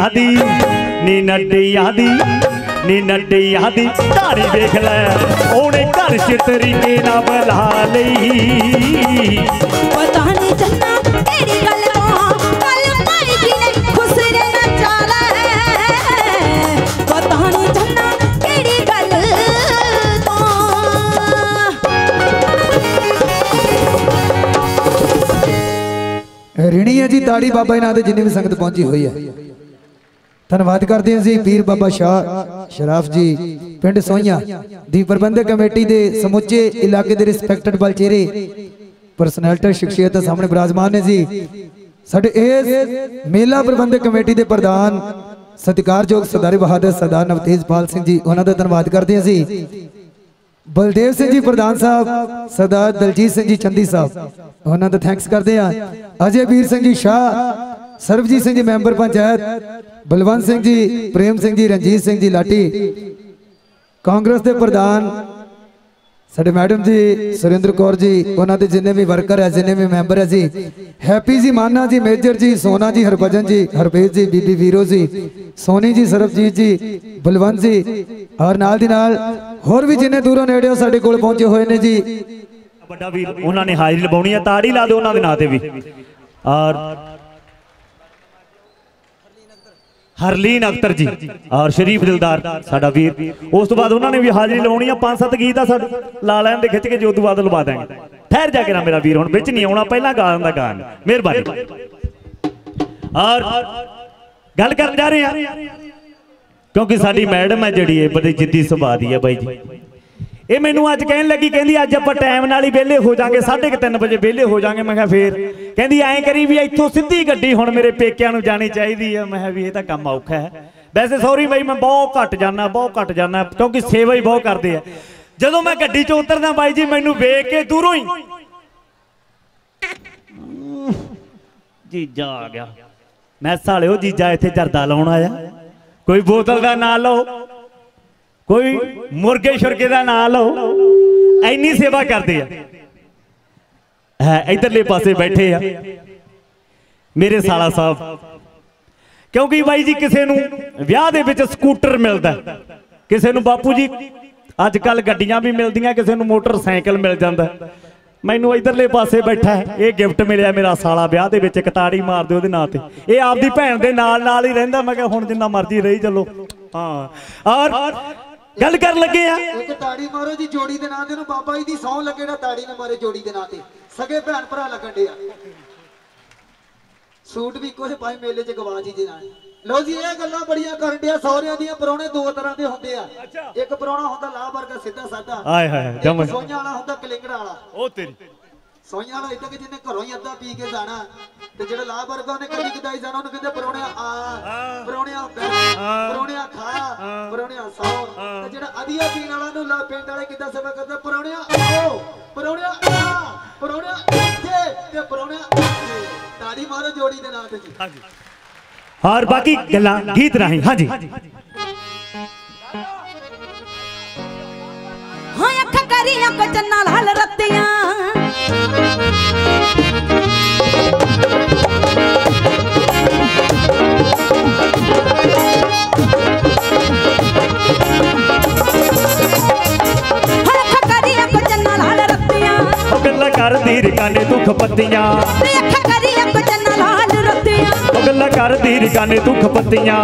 ਦੀ ਨੀ ਨੱਡੀਆਂ ਦੀ ਨੀ ਨੱਡੀਆਂ ਦੀ ਢਾੜੀ ਵੇਖ ਲੈ ਉਹਨੇ ਘਰ ਚ ਤਰੀਕੇ ਨਾਲ ਬੁਲਾ ਲਈ। ਪਤਾ ਨਹੀਂ ਚੰਨਾ ਕਿਹੜੀ ਗੱਲ ਤੋਂ ਕੱਲ ਭਾਈ ਜੀ ਨੇ ਖੁਸਰੇ ਨਾ ਚਾਲਾ ਪਤਾ ਨਹੀਂ ਚੰਨਾ ਕਿਹੜੀ ਗੱਲ ਤੋਂ ਰਿਣੀ ਹੈ ਜੀ ਤਾੜੀ ਬਾਬਾ ਜੀ ਨਾਂ ਤੇ ਜਿੰਨੀ ਵੀ ਸੰਗਤ ਪਹੁੰਚੀ ਹੋਈ ਹੈ। ਧੰਨਵਾਦ ਕਰਦੇ ਹਾਂ ਜੀ ਪੀਰ ਬਾਬਾ ਸ਼ਾਹ ਸ਼ਰਾਫ ਜੀ, ਪਿੰਡ ਸੋਈਆਂ ਦੀ ਪ੍ਰਬੰਧਕ ਕਮੇਟੀ ਦੇ ਸਮੁੱਚੇ ਇਲਾਕੇ ਦੇ ਰਿਸਪੈਕਟਡ ਬਲਚੇਰੇ ਪਰਸਨੈਲਿਟੀ ਸ਼ਖਸੀਅਤ ਸਾਹਮਣੇ ਬਿਰਾਜਮਾਨ ਨੇ ਜੀ। ਸਾਡੇ ਇਸ ਮੇਲਾ ਪ੍ਰਬੰਧਕ ਕਮੇਟੀ ਦੇ ਪ੍ਰਧਾਨ ਸਤਿਕਾਰਯੋਗ ਸਰਦਾਰ ਬਹਾਦਰ, ਸਰਦਾਰ ਨਵਤੇਜਪਾਲ ਸਿੰਘ ਜੀ, ਉਹਨਾਂ ਦਾ ਧੰਨਵਾਦ ਕਰਦੇ ਹਾਂ ਜੀ ਬਲਦੇਵ ਸਿੰਘ ਜੀ, ਪ੍ਰਧਾਨ ਸਾਹਿਬ, ਸਰਦਾਰ ਦਲਜੀਤ ਸਿੰਘ ਜੀ, ਚੰਦੀ ਸਾਹਿਬ, ਉਹਨਾਂ ਦਾ ਥੈਂਕਸ ਕਰਦੇ ਆ ਅਜੇ ਵੀਰ ਸਿੰਘ ਜੀ, ਸ਼ਾਹ ਸਰਬਜੀਤ ਸਿੰਘ ਜੀ ਮੈਂਬਰ ਪੰਚਾਇਤ, ਬਲਵੰਤ ਸਿੰਘ ਜੀ, ਪ੍ਰੇਮ ਸਿੰਘ ਜੀ, ਰਣਜੀਤ ਸਿੰਘ ਜੀ ਲਾਟੀ, ਕਾਂਗਰਸ ਦੇ ਪ੍ਰਧਾਨ ਸਾਡੇ ਮੈਡਮ ਜੀ, ਸੁਰਿੰਦਰ ਕੌਰ ਜੀ, ਉਹਨਾਂ ਦੇ ਜਿੰਨੇ ਵੀ ਵਰਕਰ ਹੈ, ਜਿੰਨੇ ਵੀ ਮੈਂਬਰ ਹੈ ਜੀ, ਹੈਪੀ ਜੀ, ਮਾਨਾ ਜੀ, ਮੇਜਰ ਜੀ, ਸੋਨਾ ਜੀ, ਹਰਭਜਨ ਜੀ ਹਰਪੇਸ਼ ਜੀ, ਬੀਬੀ ਵੀਰੋ ਜੀ, ਸੋਨੀ ਜੀ, ਸਰਬਜੀਤ ਜੀ, ਬਲਵੰਤ ਜੀ, ਔਰ ਨਾਲ ਦੀ ਨਾਲ ਹੋਰ ਵੀ ਜਿੰਨੇ ਦੂਰੋਂ ਨੇੜਿਓਂ ਸਾਡੇ ਕੋਲ ਪਹੁੰਚੇ ਹੋਏ ਨੇ ਜੀ। ਵੱਡਾ ਵੀਰ, ਉਹਨਾਂ ਨੇ ਹਾਜ਼ਰੀ ਲਵਾਉਣੀ ਆ ਤਾੜੀ ਲਾ ਦਿਓ ਉਹਨਾਂ ਦੇ ਨਾਂ ਤੇ ਵੀ। ਔਰ ਹਰਲੀਨ ਅਖਤਰ ਜੀ ਔਰ ਸ਼ਰੀਫ ਦਿਲਦਾਰ, ਸਾਡਾ ਵੀਰ। ਉਸ ਤੋਂ ਬਾਅਦ ਉਹਨਾਂ ਨੇ ਵੀ ਹਾਜ਼ਰੀ ਲਵਾਉਣੀ ਆ, ਪੰਜ ਸੱਤ ਗੀਤ ਆ ਸਾਡੇ। ਲਾ ਲੈਣ ਦੇ ਖਿੱਚ ਕੇ ਜੋ ਤੋਂ ਬਾਅਦ ਲਵਾ ਦਾਂਗੇ ਠਹਿਰ ਜਾ ਕੇ ਨਾ ਮੇਰਾ ਵੀਰ, ਹੁਣ ਵਿੱਚ ਨਹੀਂ ਆਉਣਾ, ਪਹਿਲਾਂ ਗਾ ਦਿੰਦਾ ਗਾਣ। ਮਿਹਰਬਾਨੀ। ਔਰ ਗੱਲ ਕਰਨ ਜਾ ਰਹੇ ਆ, ਕਿਉਂਕਿ ਸਾਡੀ ਮੈਡਮ ਹੈ ਜਿਹੜੀ, ਇਹ ਬੜੀ ਜਿੱਦੀ ਸੁਭਾਅ ਦੀ ਹੈ ਬਾਈ ਜੀ। ਇਹ ਮੈਨੂੰ ਅੱਜ ਕਹਿਣ ਲੱਗੀ, ਕਹਿੰਦੀ ਅੱਜ ਆਪਾਂ ਟਾਈਮ ਨਾਲ ਹੀ ਵਿਹਲੇ ਹੋ ਜਾਾਂਗੇ 3:30 ਵਜੇ ਵਿਹਲੇ ਹੋ ਜਾਾਂਗੇ। ਮੈਂ ਕਿਹਾ ਫੇਰ, ਕਹਿੰਦੀ ਐਂ ਕਰੀ ਵੀ ਇੱਥੋਂ ਸਿੱਧੀ ਗੱਡੀ ਹੁਣ ਮੇਰੇ ਪੇਕਿਆਂ ਨੂੰ ਜਾਣੀ ਚਾਹੀਦੀ ਹੈ ਮੈਂ ਕਿਹਾ ਵੀ ਇਹ ਤਾਂ ਕੰਮ ਔਖਾ ਹੈ। ਵੈਸੇ ਸੌਰੀ ਬਾਈ, ਮੈਂ ਬਹੁਤ ਘੱਟ ਜਾਣਾ ਬਹੁਤ ਘੱਟ ਜਾਣਾ ਕਿਉਂਕਿ ਸੇਵਾ ਹੀ ਬਹੁਤ ਕਰਦੇ ਆ। ਜਦੋਂ ਮੈਂ ਗੱਡੀ 'ਚ ਉਤਰਦਾ ਬਾਈ ਜੀ, ਮੈਨੂੰ ਵੇਖ ਕੇ ਦੂਰੋਂ ਹੀ ਜੀਜਾ ਆ ਗਿਆ। ਮੈਂ ਸਾਲਿਓ, ਜੀਜਾ ਇੱਥੇ ਜਰਦਾ ਲਾਉਣ ਆਇਆ। ਕੋਈ ਬੋਤਲ ਦਾ ਨਾਂ ਲਓ। ਕੋਈ ਮੁਰਗੇ ਸ਼ੁਰਗੇ ਦਾ ਨਾਂ ਲਓ ਐਨੀ ਸੇਵਾ ਕਰਦੇ ਆ। ਹੈ, ਇਧਰਲੇ ਪਾਸੇ ਬੈਠੇ ਆ। ਮੇਰੇ ਸਾਲਾ ਸਾਹਿਬ, ਕਿਉਂਕਿ ਬਾਈ ਜੀ ਕਿਸੇ ਨੂੰ ਵਿਆਹ ਦੇ ਵਿੱਚ ਸਕੂਟਰ ਮਿਲਦਾ ਕਿਸੇ ਨੂੰ ਬਾਪੂ ਜੀ ਅੱਜ ਕੱਲ ਗੱਡੀਆਂ ਵੀ ਮਿਲਦੀਆਂ, ਕਿਸੇ ਨੂੰ ਮੋਟਰਸਾਈਕਲ ਮਿਲ ਜਾਂਦਾ ਮੈਨੂੰ ਇਧਰਲੇ ਪਾਸੇ ਬੈਠਾ ਇਹ ਗਿਫਟ ਮਿਲਿਆ ਮੇਰਾ ਸਾਲਾ ਵਿਆਹ ਦੇ ਵਿੱਚ, ਇੱਕ ਤਾੜੀ ਮਾਰ ਦਿਓ ਉਹਦੇ ਨਾਂ ਤੇ। ਇਹ ਆਪਦੀ ਭੈਣ ਦੇ ਨਾਲ ਨਾਲ ਹੀ ਰਹਿੰਦਾ, ਮੈਂ ਕਿਹਾ ਹੁਣ ਜਿੰਨਾ ਮਰਜ਼ੀ ਰਹੀ ਚੱਲੋ। ਹਾਂ, ਔਰ ਗੱਲ ਕਰਨ ਲੱਗੇ ਆ। ਇੱਕ ਤਾੜੀ ਮਾਰੋ ਜੀ ਜੋੜੀ ਦੇ ਨਾਂ ਤੇ ਨੂੰ ਬਾਬਾ ਜੀ ਦੀ ਸੌਂ ਲੱਗੇ ਨਾ ਤਾੜੀ ਨਾ ਮਾਰੇ ਜੋੜੀ ਦੇ ਨਾਂ ਤੇ। ਸਗੇ ਭੈਣ ਭਰਾ ਲੱਗਣ ਡਿਆ ਸੂਟ ਵੀ ਕੁਝ ਪਾਈ ਮੇਲੇ 'ਚ ਗਵਾਚ ਹੀ ਦੇ ਨਾਲ। ਲੋ ਜੀ ਇਹ ਗੱਲਾਂ ਬੜੀਆਂ ਕਰਨ ਡਿਆ ਸਹੁਰਿਆਂ ਦੀਆਂ ਪਰੌਣੇ ਦੋ ਤਰ੍ਹਾਂ ਦੇ ਹੁੰਦੇ ਆ। ਇੱਕ ਪਰੌਣਾ ਹੁੰਦਾ ਲਾਹ ਵਰਗਾ ਸਿੱਧਾ ਸਾਦਾ ਆਏ ਹਾਏ ਜਮ। ਸੋਈਆਂ ਵਾਲਾ ਹੁੰਦਾ ਕਲਿੰਗੜਾ ਵਾਲਾ। ਉਹ ਤੇਰੀ। ਸੋਈਆਂ ਵਾਲਾ ਇਦਾਂ ਕਿ ਜਿਹਨੇ ਘਰੋਂ ਹੀ ਅੱਧਾ ਪੀ ਕੇ ਜਾਣਾ ਤੇ ਜਿਹੜਾ ਲਾਹ ਵਰਗਾ ਉਹਨੇ ਕਦੀ ਕਦਾਈ ਜਾਣਾ ਉਹਨੂੰ ਕਹਿੰਦੇ ਪਰੌਣਿਆ ਆ ਪਰੌਣਿਆ ਬੈ ਪਰੌਣਿਆ ਖਾ ਪਰੌਣਿਆ ਸੌ। ਤੇ ਜਿਹੜਾ ਅਧੀਆ ਪੀਣ ਵਾਲਾ ਨੂੰ ਲਾ ਪਿੰਡ ਵਾਲੇ ਕਿੱਦਾਂ ਸੇਵਾ ਕਰਦੇ? ਪਰੌਣਿਆ ਆਓ ਪਰੌਣਿਆ ਆ ਪਰੌਣਿਆ ਇੱਥੇ ਤੇ ਪਰੌਣਿਆ ਇੱਥੇ। ਤਾੜੀ ਮਾਰੋ ਜੋੜੀ ਦੇ ਨਾਂ ਤੇ ਜੀ। ਔਰ ਬਾਕੀ ਗੱਲਾਂ ਗੀਤ ਰਾਹੀਂ ਹਾਂਜੀ। ਅੱਖ ਕਰੀਆਂ ਕਚਨਾ ਲਾਲ ਰੱਤੀਆਂ। ਅੱਖ ਕਰਦੀ ਰਕਾਨੇ ਦੁੱਖ ਪੱਤੀਆਂ। ਤੇ ਅੱਖ ਕਰੀਆਂ ਕਚਨਾ ਲਾਲ ਰੱਤੀਆਂ। ਉਹ ਗੱਲਾਂ ਕਰਦੀ ਰਕਾਨੇ ਦੁੱਖ ਪੱਤੀਆਂ।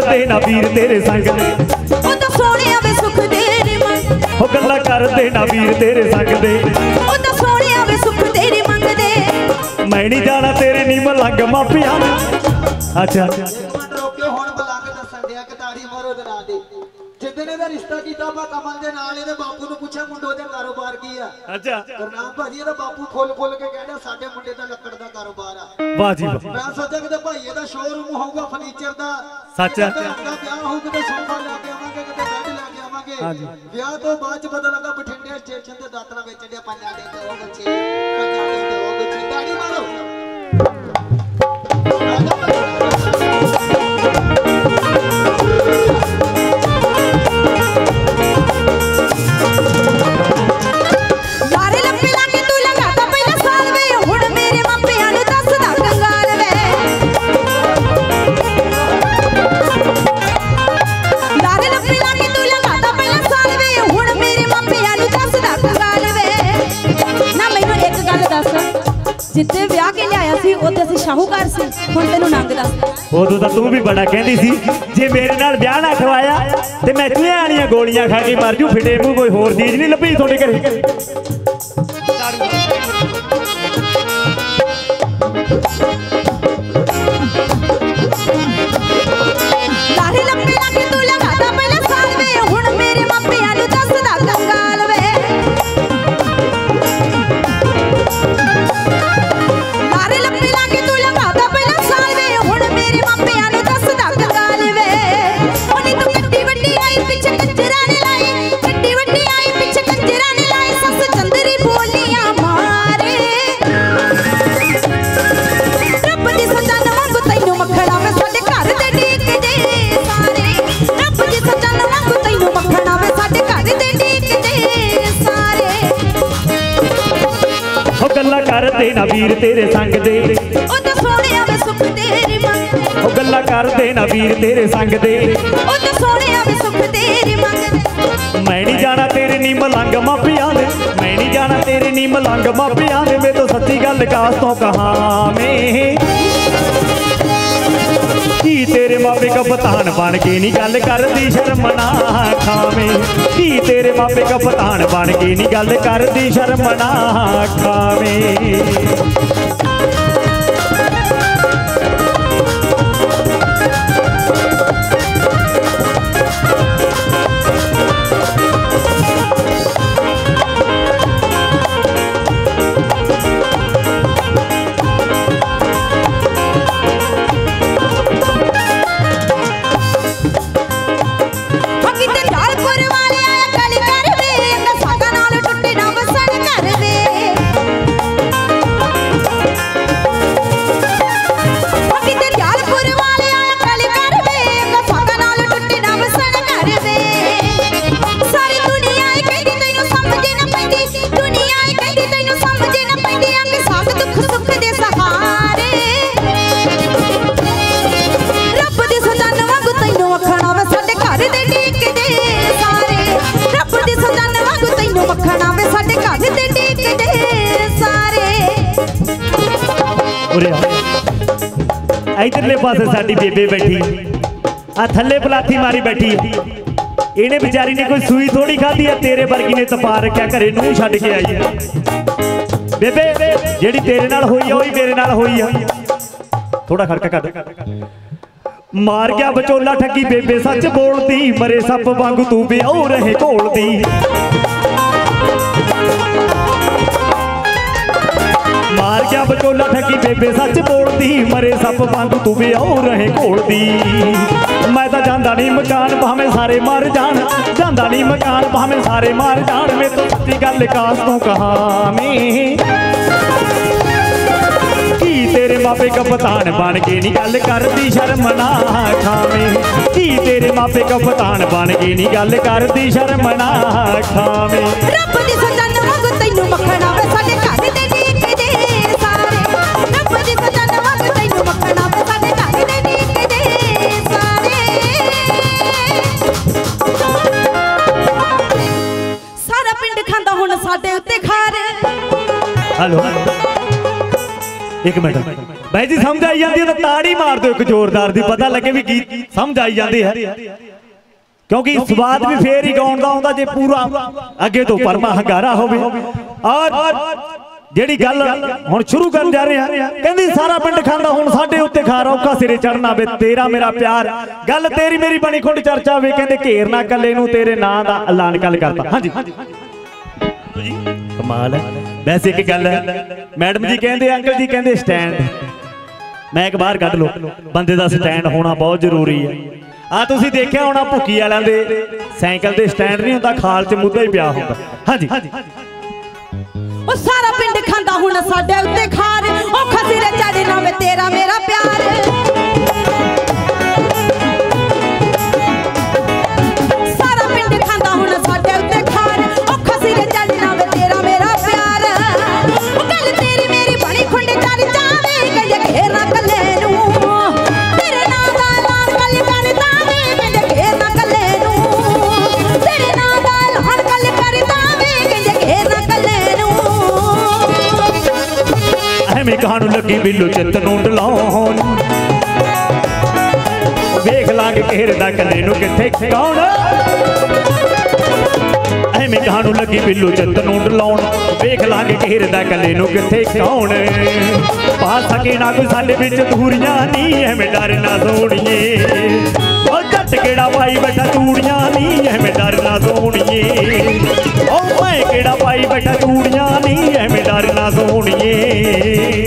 ਕਰਦੇ ਨਾ ਵੀਰ ਤੇਰੇ ਸੰਗ। ਦੇ ਉਹ ਤਾਂ ਸੋਹਣਿਆ ਵੇ ਸੁਖ ਤੇਰੇ ਮਨ ਉਹ ਗੱਲਾਂ ਕਰਦੇ ਨਾ ਵੀਰ ਤੇਰੇ ਸੰਗ ਦੇ। ਉਹ ਤਾਂ ਸੋਹਣਿਆ ਵੇ ਸੁਖ ਤੇਰੇ ਮੰਗਦੇ। ਮੈਂ ਨਹੀਂ ਜਾਣਾ ਤੇਰੇ ਨੀ ਮਲੰਗ ਮਾਪਿਆਂ। ਅੱਛਾ। ਆਪਾਂ ਕਮਲ ਦੇ ਨਾਲ ਇਹਦੇ ਬਾਪੂ ਨੂੰ ਪੁੱਛਿਆ ਮੁੰਡੋ ਦਾ ਕਾਰੋਬਾਰ ਕੀ ਆ? ਅੱਛਾ। ਗੁਰਨਾਮ ਭਾਜੀ ਇਹਦਾ ਬਾਪੂ ਫੁੱਲ ਫੁੱਲ ਕੇ ਕਹਿੰਦਾ ਸਾਡੇ ਮੁੰਡੇ ਦਾ ਲੱਕੜ ਦਾ ਕਾਰੋਬਾਰ ਆ। ਵਾਹ ਜੀ ਵਾਹ। ਮੈਂ ਸੋਚਿਆ ਕਿਤੇ ਭਾਈ ਇਹਦਾ ਸ਼ੋਰੂਮ ਹੋਊਗਾ ਫਰਨੀਚਰ ਦਾ। ਸੱਚ ਹੈ। ਵਿਆਹ ਹੋਊ ਕਿਤੇ ਸੋਫਾ ਲੈ ਕੇ ਆਵਾਂਗੇ ਕਿਤੇ ਬੈੱਡ ਲੈ ਕੇ ਆਵਾਂਗੇ। ਵਿਆਹ ਤੋਂ ਬਾਅਦ ਚ ਪਤਾ ਲੱਗਾ ਬਠਿੰਡੇ ਸਟੇਸ਼ਨ ਤੇ ਦਾਤਰਾ ਵੇਚਣ ਦੇ ਪੰਜਾਂ ਦੇ ਦੋ ਬੱਚੇ ਪੰਜਾਂ ਦੇ ਦੋ ਬੱਚੇ। ਦਾੜੀ ਮਾਰੋ। ਸ਼ਾਹੂਕਾਰ ਸੀ, ਹੁਣ ਤੈਨੂੰ ਨੰਗ ਦੱਸ। ਉਦੋਂ ਤਾਂ ਤੂੰ ਵੀ ਬੜਾ ਕਹਿੰਦੀ ਸੀ, ਜੇ ਮੇਰੇ ਨਾਲ ਵਿਆਹ ਨਾ ਖਵਾਇਆ ਤੇ ਮੈਂ ਚੂਹਿਆਂ ਵਾਲੀਆਂ ਗੋਲੀਆਂ ਖਾ ਕੇ ਮਰ ਜੂ, ਫਿੱਟੇ ਮੂੰਹ ਕੋਈ ਹੋਰ ਚੀਜ਼ ਨਹੀਂ ਲੱਭੀ ਤੁਹਾਡੇ ਘਰੇ। ਤੇਰੇ ਸੰਗ ਦੇ। ਉਹ ਤਾਂ ਸੋਹਣਿਆ ਵੇ ਸੁੱਖ ਤੇਰੀ ਮੰਗ ਉਹ ਗੱਲਾਂ ਕਰਦੇ ਨਾ ਵੀਰ ਤੇਰੇ ਸੰਗ ਦੇ। ਉਹ ਤਾਂ ਸੋਹਣਿਆ ਵੇ ਸੁੱਖ ਤੇਰੀ ਮੰਗ ਮੈਂ ਨਹੀਂ ਜਾਣਾ ਤੇਰੇ ਨੀ ਮਲੰਗ ਮਾਪਿਆਂ ਦੇ। ਮੈਂ ਨਹੀਂ ਜਾਣਾ ਤੇਰੇ ਨੀ ਮਲੰਗ ਮਾਪਿਆਂ ਦੇ। ਮੈਂ ਤਾਂ ਸੱਚੀ ਗੱਲ ਕਾਸ ਤੋਂ ਕਹਾਂ ਮੈਂ। ਕੀ ਤੇਰੇ ਮਾਪੇ ਕਪਤਾਨ ਬਣ ਕੇ ਨਹੀਂ ਗੱਲ ਕਰਦੀ, ਸ਼ਰਮ ਨਾ ਖਾਵੇਂ। ਕੀ ਤੇਰੇ ਮਾਪੇ ਕਪਤਾਨ ਬਣ ਕੇ ਨਹੀਂ ਗੱਲ ਕਰਦੀ, ਸ਼ਰਮ ਨਾ ਖਾਵੇਂ। ਆ ਪਾਸੇ ਸਾਡੀ ਬੇਬੇ ਬੈਠੀ। ਆ ਥੱਲੇ ਪਲਾਥੀ ਮਾਰੀ ਬੈਠੀ। ਇਹਨੇ ਵਿਚਾਰੀ ਨੇ ਕੋਈ ਸੂਈ ਥੋੜੀ ਖਾਧੀ ਆ, ਤੇਰੇ ਵਰਗੀ ਨੇ ਤਪਾ ਰੱਖਿਆ, ਘਰੇ ਨੂੰ ਛੱਡ ਕੇ ਆਈ। ਆ ਬੇਬੇ, ਜਿਹੜੀ ਤੇਰੇ ਨਾਲ ਹੋਈ ਆ, ਉਹੀ ਮੇਰੇ ਨਾਲ ਹੋਈ ਆ। ਥੋੜਾ ਖੜਕਾ ਕੱਢ ਮਾਰ ਗਿਆ ਬਚੋਲਾ ਠੱਗੀ ਬੇਬੇ, ਸੱਚ ਬੋਲਦੀ, ਮਰੇ ਸੱਪ ਵਾਂਗੂ ਤੂੰ ਵਿਆਹ ਰਹੇ ਘੋਲਦੀ ਗਿਆ ਵਿਚੋਲਾ ਠੱਗੀ ਬੇਬੇ ਸੱਚ ਬੋਲਦੀ ਮਰੇ ਸੱਪ ਵਾਂਗੂ ਤੂੰ ਵਿਆਹ ਰਹੇ ਘੋਲਦੀ ਮੈਂ ਤਾਂ ਜਾਂਦਾ ਨਹੀਂ ਮਕਾਨ, ਭਾਵੇਂ ਸਾਰੇ ਮਰ ਜਾਣ। ਜਾਂਦਾ ਨਹੀਂ ਮਕਾਨ, ਭਾਵੇਂ ਸਾਰੇ ਮਰ ਜਾਣ। ਮੈਂ ਤਾਂ ਸੱਚੀ ਗੱਲ ਕਾਸ ਤੋਂ ਕਹਾਂ ਮੈਂ ਕੀ ਤੇਰੇ ਮਾਪੇ ਕਪਤਾਨ ਬਣ ਕੇ ਨਹੀਂ ਗੱਲ ਕਰਦੀ, ਸ਼ਰਮ ਨਾ ਖਾਵੇਂ? ਕੀ ਤੇਰੇ ਮਾਪੇ ਕਪਤਾਨ ਬਣ ਕੇ ਨਹੀਂ ਗੱਲ ਕਰਦੀ, ਸ਼ਰਮ ਨਾ ਖਾਵੇਂ? ਰੱਬ ਦੀ ਹਲੋ ਇੱਕ ਮਿੰਟ। ਬਾਈ ਜੀ, ਸਮਝ ਆਈ ਜਾਂਦੀ ਹੈ ਤਾਂ ਤਾੜੀ ਮਾਰ ਦਿਓ ਇੱਕ ਜ਼ੋਰਦਾਰ ਦੀ। ਪਤਾ ਲੱਗੇ ਵੀ ਕੀ ਸਮਝ ਆਈ ਜਾਂਦੀ ਹੈ। ਕਿਉਂਕਿ ਸਵਾਦ ਵੀ ਫੇਰ ਹੀ ਗਾਉਣ ਦਾ ਆਉਂਦਾ ਜੇ ਪੂਰਾ ਅੱਗੇ ਤੋਂ ਪਰਮਾ ਹੰਗਾਰਾ ਹੋਵੇ। ਔਰ ਜਿਹੜੀ ਗੱਲ ਹੁਣ ਸ਼ੁਰੂ ਕਰਨ ਜਾ ਰਹੇ ਆ ਕਹਿੰਦੀ ਸਾਰਾ ਪਿੰਡ ਖਾਂਦਾ, ਹੁਣ ਸਾਡੇ ਉੱਤੇ ਖਾ ਔਖਾ ਸਿਰੇ ਚੜਨਾ ਵੇ, ਤੇਰਾ ਮੇਰਾ ਪਿਆਰ। ਗੱਲ ਤੇਰੀ ਮੇਰੀ ਬਣੀ ਖੁੰਡ ਚਰਚਾ ਵੇ, ਕਹਿੰਦੇ ਘੇਰ ਨਾ ਕੱਲੇ ਨੂੰ, ਤੇਰੇ ਨਾਂ ਦਾ ਐਲਾਨ ਕੱਲ ਕਰਤਾ। ਹਾਂਜੀ। ਕਮਾਲ ਹੈ। ਵੈਸੇ ਇੱਕ ਗੱਲ, ਮੈਡਮ ਜੀ ਕਹਿੰਦੇ, ਅੰਕਲ ਜੀ ਕਹਿੰਦੇ ਸਟੈਂਡ ਮੈਂ ਇੱਕ ਬਾਹਰ ਕੱਢ ਲਓ, ਬੰਦੇ ਦਾ ਸਟੈਂਡ ਹੋਣਾ ਬਹੁਤ ਜ਼ਰੂਰੀ ਹੈ। ਆ ਤੁਸੀਂ ਦੇਖਿਆ ਹੋਣਾ ਭੁੱਕੀ ਵਾਲਿਆਂ ਦੇ ਸਾਈਕਲ ਤੇ ਸਟੈਂਡ ਨਹੀਂ ਹੁੰਦਾ, ਖਾਲ 'ਚ ਮੁੱਦਾ ਹੀ ਪਿਆ ਹੁੰਦਾ। ਹਾਂਜੀ। ਉਹ ਸਾਰਾ ਪਿੰਡ ਖਾਂਦਾ ਹੁਣ ਸਾਡੇ ਉੱਤੇ ਖਾਰ, ਉਹ ਖਸੀਰੇ ਚੜੇ ਨਾ ਵੇ ਤੇਰਾ ਐਵੇਂ ਕਹਾਣੂ ਲੱਗੀ ਬਿੱਲੂ ਚਿੱਤ ਨੂੰ ਡਲਾਉਣ? ਵੇਖ ਲਾਂਗੇ ਘੇਰਦਾ ਕੱਲੇ ਨੂੰ ਕਿੱਥੇ ਕੌਣ ਐਵੇਂ ਕਹਾਣੂ ਲੱਗੀ ਬਿੱਲੂ ਚਿੱਤ ਨੂੰ ਡਲਾਉਣ? ਵੇਖ ਲਾਂਗੇ ਘੇਰਦਾ ਕੱਲੇ ਨੂੰ ਕਿੱਥੇ ਕੌਣ ਪਾ ਸਕੇ ਨਾ ਕੋਈ ਸਾਡੇ ਵਿੱਚ ਧੂਰੀਆਂ ਨਹੀਂ ਐਵੇਂ ਡਰ ਨਾ ਸੋਣੀਏ। ਉਹ ਜੱਟ ਕਿਹੜਾ ਪਾਈ ਬੈਠਾ ਤੂੜੀਆਂ ਨਹੀਂ ਐਵੇਂ ਡਰ ਨਾ ਸੋਣੀਏ। ਕਿਹੜਾ ਪਾਈ ਬੈਠਾ ਚੂੜੀਆਂ ਨਹੀਂ ਐਵੇਂ ਡਰਨਾ ਨਾ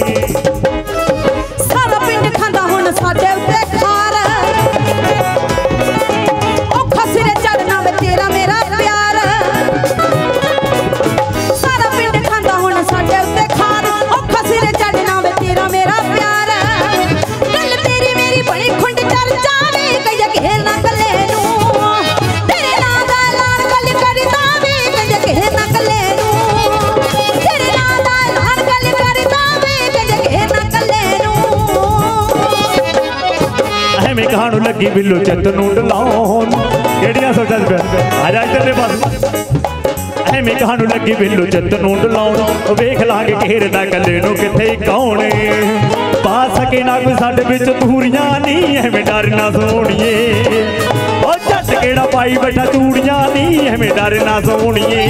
ਲੱਗੀ ਬਿੱਲੂ ਚਿੱਤ ਨੂੰ ਡਲਾਉਣ ਕਿਹੜੀਆਂ ਸੋਚਾਂ ਚ ਪਿਆ ਆ ਜਾ ਇੱਧਰਲੇ ਪਾਸੇ ਐਵੇਂ ਕਹਾਣੂ ਲੱਗੀ ਬਿੱਲੂ ਚਿੱਤ ਨੂੰ ਡਲਾਉਣ ਵੇਖ ਲਾਂਗੇ ਘੇਰਦਾ ਕੱਲੇ ਨੂੰ ਕਿੱਥੇ ਕੌਣ ਪਾ ਸਕੇ ਨਾ ਕੋਈ ਸਾਡੇ ਵਿੱਚ ਧੂਰੀਆਂ ਨਹੀਂ, ਐਵੇਂ ਡਰ ਨਾ ਸੋਣੀਏ। ਉਹ ਜੱਟ ਕਿਹੜਾ ਪਾਈ ਬੈਠਾ ਚੂੜੀਆਂ ਨਹੀਂ, ਐਵੇਂ ਡਰ ਨਾ ਸੋਣੀਏ।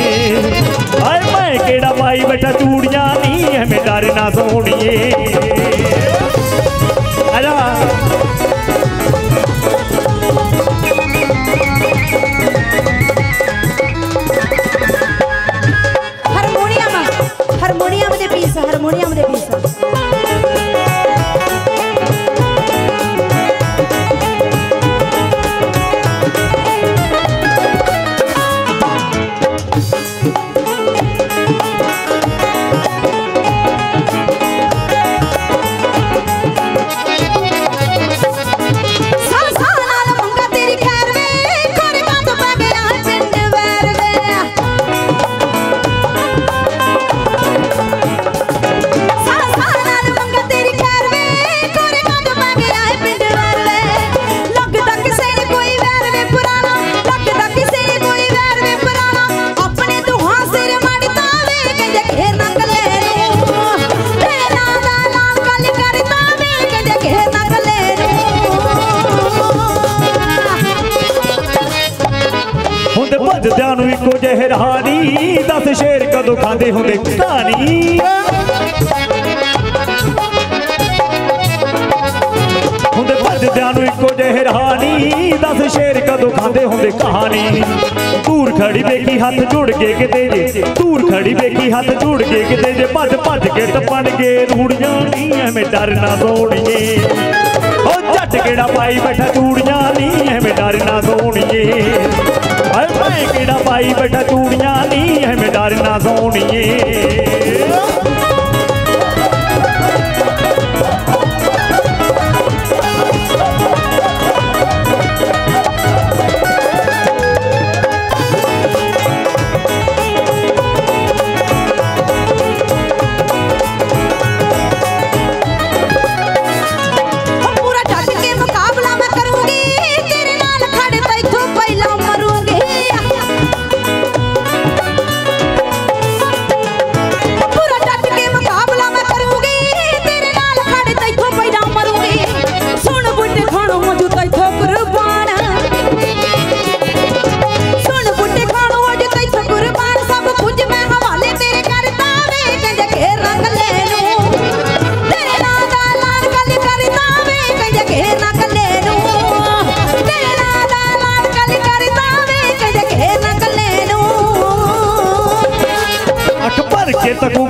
ਆਏ ਮੈਂ ਕਿਹੜਾ ਪਾਈ ਬੈਠਾ ਚੂੜੀਆਂ ਨਹੀਂ, ਐਵੇਂ ਡਰ ਨਾ ਸੋਣੀਏ। ਆ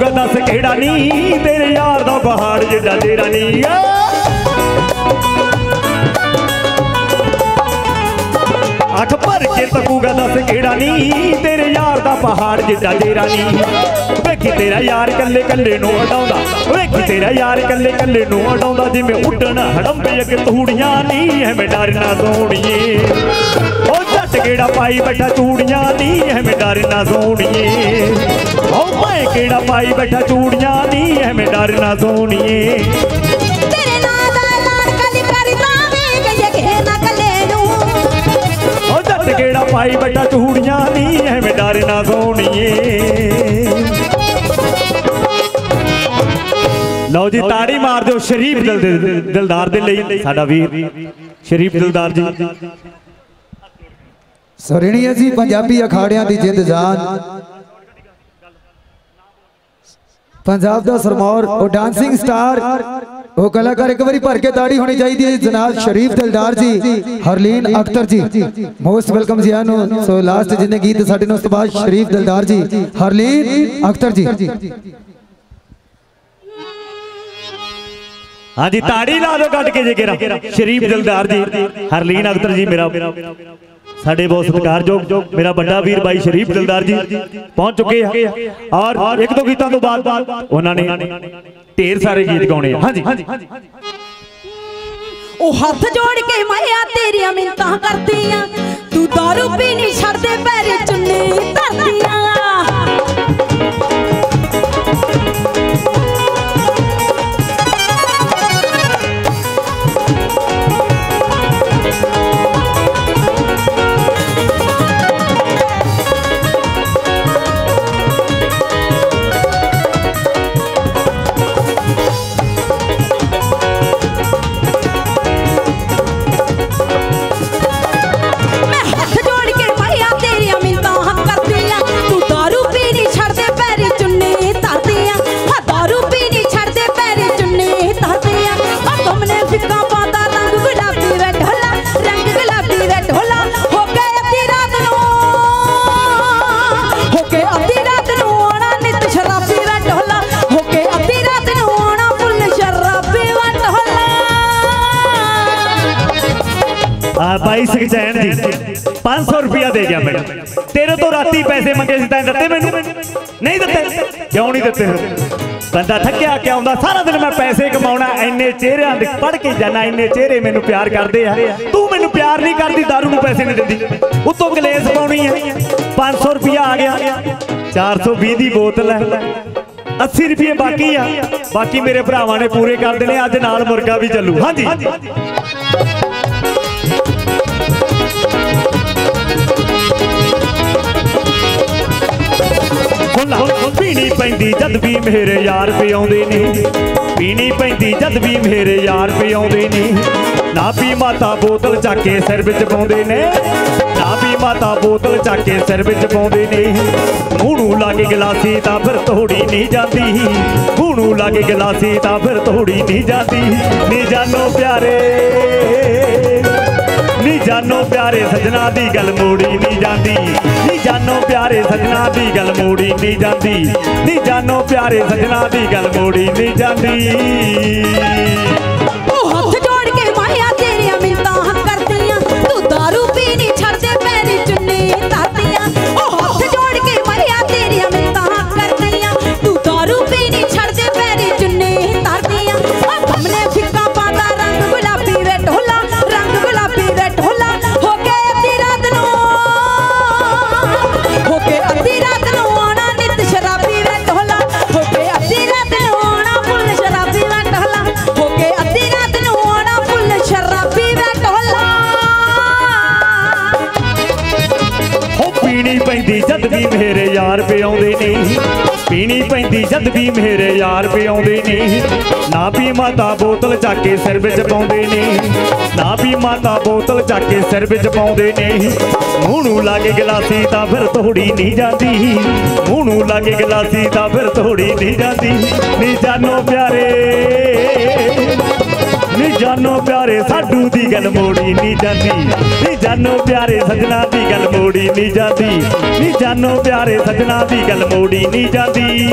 ਕਿਹੜਾ ਨਹੀਂ ਤੇਰੇ ਯਾਰ ਦਾ ਪਹਾੜ ਜਿੱਡਾ ਤੇਰਾ ਨਹੀਂ ਆ। ਅੱਖ ਭਰ ਕੇ ਤਕੂਗਾ ਦੱਸ ਕਿਹੜਾ ਨਹੀਂ ਤੇਰੇ ਯਾਰ ਦਾ ਪਹਾੜ ਜਿੱਡਾ ਤੇਰਾ ਨਹੀਂ ਵੇਖੀ ਤੇਰਾ ਯਾਰ ਕੱਲੇ ਕੱਲੇ ਨੂੰ ਉਡਾਉਂਦਾ ਵੇਖੀ ਤੇਰਾ ਯਾਰ ਕੱਲੇ ਕੱਲੇ ਨੂੰ ਉਡਾਉਂਦਾ ਜਿਵੇਂ ਉੱਡਣ ਹੜੰਬੇ ਅੱਗੇ ਤੂੜੀਆਂ ਨਹੀਂ ਐਵੇਂ ਡਰ ਸੋਣੀਏ ਉਹ ਝੱਟ ਕਿਹੜਾ ਪਾਈ ਬੈਠਾ ਤੂੜੀਆਂ ਨਹੀਂ ਐਵੇਂ ਡਰ ਨਾ ਸੋਣੀਏ ਭਾਏ ਕਿਹੜਾ ਪਾਈ ਬੈਠਾ ਚੂੜੀਆਂ ਨਹੀਂ ਐਵੇਂ ਡਰ ਨਾ ਸੋਣੀਏ। ਤੇਰੇ ਨਾਂ ਦਾ ਐਲਾਨ ਕਦੀ ਕਰਦਾ ਵੇ ਕਿ ਨਾ ਕੱਲੇ ਨੂੰ। ਉਹ ਜੱਟ ਕਿਹੜਾ ਪਾਈ ਬੈਠਾ ਚੂੜੀਆਂ ਨਹੀਂ ਐਵੇਂ ਡਰ ਨਾ ਸੋਣੀਏ। ਲਓ ਜੀ ਤਾੜੀ ਮਾਰ ਦਿਓ ਸ਼ਰੀਫ ਦਿਲ ਦੇ- ਦਿਲਦਾਰ ਦੇ ਲਈ ਸਾਡਾ ਵੀਰ। ਸ਼ਰੀਫ ਦਿਲਦਾਰ ਜੀ। ਸੋਰਣੀ ਜੀ ਪੰਜਾਬੀ ਅਖਾੜਿਆਂ ਦੀ ਜਿੰਦ ਜਾਨ। ਪੰਜਾਬ ਦਾ ਸਰਮੌਰ, ਉਹ ਡਾਂਸਿੰਗ ਸਟਾਰ ਉਹ ਕਲਾਕਾਰ ਇੱਕ ਵਾਰੀ ਭਰ ਕੇ ਤਾੜੀ ਹੋਣੀ ਚਾਹੀਦੀ ਹੈ ਜਨਾਬ ਸ਼ਰੀਫ ਦਿਲਦਾਰ ਜੀ, ਹਰਲੀਨ ਅਖਤਰ ਜੀ ਮੋਸਟ ਵੈਲਕਮ ਜੀ ਆਨੂੰ ਸੋ ਲਾਸਟ ਜਿਹਨੇ ਗੀਤ ਸਾਡੇ ਨੂੰ ਉਸ ਤੋਂ ਬਾਅਦ ਸ਼ਰੀਫ ਦਿਲਦਾਰ ਜੀ, ਹਰਲੀਨ ਅਖਤਰ ਜੀ। ਹਾਂਜੀ, ਤਾੜੀ ਲਾ ਦਿਓ ਕੱਢ ਕੇ ਜੇ ਕਿਰਾ ਸ਼ਰੀਫ ਦਿਲਦਾਰ ਜੀ, ਹਰਲੀਨ ਅਖਤਰ ਜੀ ਮੇਰਾ। ਸਾਡੇ ਬਹੁਤ ਸਤਿਕਾਰਯੋਗ ਮੇਰਾ ਵੱਡਾ ਵੀਰ ਬਾਈ ਸ਼ਰੀਫ ਦਿਲਦਾਰ ਜੀ ਪਹੁੰਚ ਚੁੱਕੇ ਆ। ਔਰ ਇੱਕ ਦੋ ਗੀਤਾਂ ਤੋਂ ਬਾਅਦ ਉਹਨਾਂ ਨੇ ਢੇਰ ਸਾਰੇ ਗੀਤ ਗਾਉਣੇ ਆ। ਹਾਂਜੀ। ਉਹ ਹੱਥ ਜੋੜ ਕੇ ਮਾਇਆ ਤੇਰੀਆਂ ਮਿੰਤਾਂ ਕਰਦੀਆਂ, ਤੂੰ ਦਾਰੂ ਪੀ ਨਹੀਂ ਛੱਡਦੇ ਪੈਰੇ ਚੁੰਨੀ ਧਰਦੀਆਂ। ਮੈਂ ਦੇ ਗਿਆ ਮੈਨੂੰ ਤੇਰੇ ਤੋਂ ਰਾਤੀ ਪੈਸੇ ਮੰਗੇ ਸੀ ਤੈਂ ਦਿੱਤੇ ਮੈਨੂੰ? ਨਹੀਂ ਦਿੱਤੇ। ਕਿਉਂ ਨਹੀਂ ਦਿੱਤੇ? ਬੰਦਾ ਥੱਕਿਆ ਕਿ ਆਉਂਦਾ ਸਾਰਾ ਦਿਨ ਮੈਂ ਪੈਸੇ ਕਮਾਉਣਾ ਐਨੇ ਚਿਹਰਿਆਂ ਦੇ ਪੜ ਕੇ ਜਾਣਾ ਐਨੇ ਚਿਹਰੇ ਮੈਨੂੰ ਪਿਆਰ ਕਰਦੇ ਆ। ਤੂੰ ਮੈਨੂੰ ਪਿਆਰ ਨਹੀਂ ਕਰਦੀ, ਦਾਰੂ ਨੂੰ ਪੈਸੇ ਨਹੀਂ ਦਿੰਦੀ। ਉਤੋਂ ਗਲੇਸ ਪਾਉਣੀ ਹੈ 500 ਰੁਪਿਆ ਆ ਗਿਆ। 420 ਦੀ ਬੋਤਲ ਹੈ 80 ਰੁਪਏ ਬਾਕੀ ਆ। ਬਾਕੀ ਮੇਰੇ ਭਰਾਵਾਂ ਨੇ ਪੂਰੇ ਕਰ ਦੇਣੇ, ਅੱਜ ਨਾਲ ਮੁਰਗਾ ਵੀ ਚੱਲੂ। ਹਾਂਜੀ। ਪੀਣੀ ਪੈਂਦੀ ਜਦ ਵੀ ਮੇਰੇ ਯਾਰ ਪਿਆਉਂਦੇ ਨੇ। ਪੀਣੀ ਪੈਂਦੀ ਜਦ ਵੀ ਮੇਰੇ ਯਾਰ ਪਿਆਉਂਦੇ ਨੇ। ਨਾ ਪੀ ਮਾਤਾ ਬੋਤਲ ਚੱਕ ਕੇ ਸਿਰ ਵਿੱਚ ਪਾਉਂਦੇ ਨੇ। ਨਾ ਵੀ ਮਾਤਾ ਬੋਤਲ ਚੱਕ ਕੇ ਸਿਰ ਵਿੱਚ ਪਾਉਂਦੇ ਨੇ। ਮੂੰਹ ਨੂੰ ਲਾ ਕੇ ਗਲਾਸੀ ਤਾਂ ਫਿਰ ਤੋੜੀ ਨਹੀਂ ਜਾਂਦੀ। ਮੂੰਹ ਨੂੰ ਲਾ ਕੇ ਗਲਾਸੀ ਤਾਂ ਫਿਰ ਤੋੜੀ ਨਹੀਂ ਜਾਂਦੀ। ਨੀ ਜਾਨੋ ਪਿਆਰੇ। ਜਾਨੋ ਪਿਆਰੇ ਸਜਣਾ ਦੀ ਗੱਲ ਮੋੜੀ ਨਹੀਂ ਜਾਂਦੀ। ਨੀ ਜਾਨੋ ਪਿਆਰੇ ਸਜਣਾ ਦੀ ਗੱਲ ਮੋੜੀ ਨਹੀਂ ਜਾਂਦੀ। ਨੀ ਜਾਨੋ ਪਿਆਰੇ ਸਜਣਾ ਦੀ ਗੱਲ ਮੋੜੀ ਨਹੀਂ ਜਾਂਦੀ। ਜਦ ਵੀ ਮੇਰੇ ਯਾਰ ਪਿਆਉਂਦੇ ਨੇ। ਨਾ ਪੀ ਮਾਤਾ ਬੋਤਲ ਚੱਕ ਕੇ ਸਿਰ ਵਿੱਚ ਪਾਉਂਦੇ ਨੇ। ਨਾ ਪੀ ਮਾਤਾ ਬੋਤਲ ਚੱਕ ਕੇ ਸਿਰ ਵਿੱਚ ਪਾਉਂਦੇ ਨੇ। ਮੂੰਹ ਨੂੰ ਲਾ ਕੇ ਗਲਾਸੀ ਤਾਂ ਫਿਰ ਤੋੜੀ ਨਹੀਂ ਜਾਂਦੀ। ਮੂੰਹ ਨੂੰ ਲਾ ਕੇ ਗਲਾਸੀ ਤਾਂ ਫਿਰ ਤੋੜੀ ਨਹੀਂ ਜਾਂਦੀ। ਨੀ ਜਾਨੋ ਪਿਆਰੇ, ਨੀ ਜਾਨੋ ਪਿਆਰੇ, ਸਾਡੂ ਦੀ ਗੱਲ ਮੋੜੀ ਨਹੀਂ ਜਾਂਦੀ। ਨੀ ਜਾਨੋ ਪਿਆਰੇ ਸਜਣਾ ਦੀ ਗੱਲ ਮੋੜੀ ਨਹੀਂ ਜਾਂਦੀ। ਨੀ ਜਾਨੋ ਪਿਆਰੇ ਸਜਣਾ ਦੀ ਗੱਲ ਮੋੜੀ ਨਹੀਂ ਜਾਂਦੀ।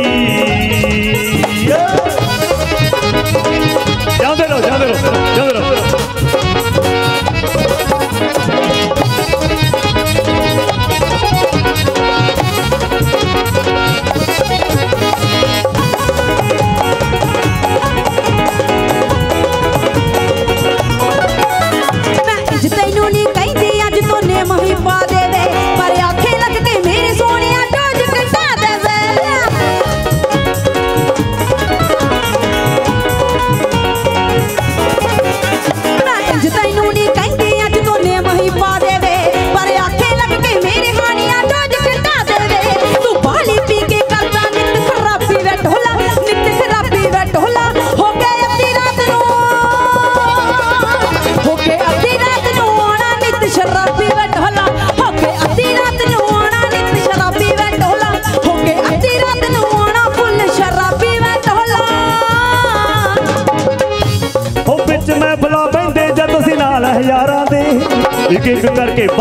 ਜਾਂਦੇ ਰਹੋ ਜਾਂਦੇ ਰਹੋ।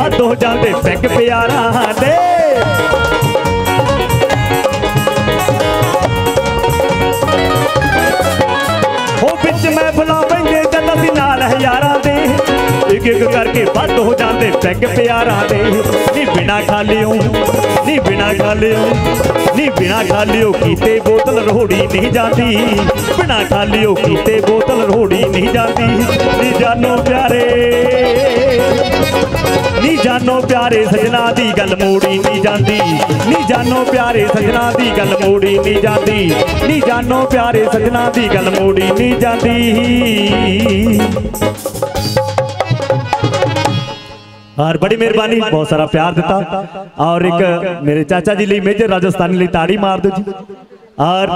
ਕਰਕੇ ਜਾਂਦੇ ਪੈਗ ਪਿਆਰਾਂ ਦੇ। ਉਹ ਵਿੱਚ ਮੈਂ ਬਲਾ ਬੈਂਦੇ ਜਦ ਅਸੀਂ ਨਾਲ ਹਜ਼ਾਰਾਂ ਦੇ। ਇੱਕ ਇੱਕ ਕਰਕੇ ਵੱਧ ਹੋ ਜਾਂਦੇ ਪੈਗ ਪਿਆਰਾਂ ਦੇ। ਨੀ ਬਿਨਾ ਖਾਲਿਓ, ਨੀ ਬਿਨਾ ਖਾਲਿਓ, ਨੀ ਬਿਨਾ ਖਾਲਿਓ ਕੀਤੇ ਬੋਤਲ ਰੋੜੀ ਨਹੀਂ ਜਾਂਦੀ। ਬਿਨਾ ਖਾਲਿਓ ਕੀਤੇ ਬੋਤਲ ਰੋੜੀ ਨਹੀਂ ਜਾਂਦੀ। ਨੀ ਜਾਨੋ ਪਿਆਰੇ। ਨੀ ਜਾਨੋ ਪਿਆਰੇ ਸਜਣਾ ਦੀ ਗੱਲ ਮੋੜੀ ਨਹੀਂ ਜਾਂਦੀ ਨੀ ਜਾਨੋ ਪਿਆਰੇ ਸਜਣਾ ਦੀ ਗੱਲ ਮੋੜੀ ਨਹੀਂ ਜਾਂਦੀ ਨੀ ਜਾਨੋ ਪਿਆਰੇ ਸਜਣਾ ਦੀ ਗੱਲ ਮੋੜੀ ਨਹੀਂ ਜਾਂਦੀ और बड़ी मेहरबानी बहुत सारा प्यार देता और एक मेरे चाचा जी ਲਈ ਮੇਜਰ ਰਾਜਸਥਾਨੀ ਲਈ ਤਾੜੀ ਮਾਰ ਦਿਓ ਜੀ ਔਰ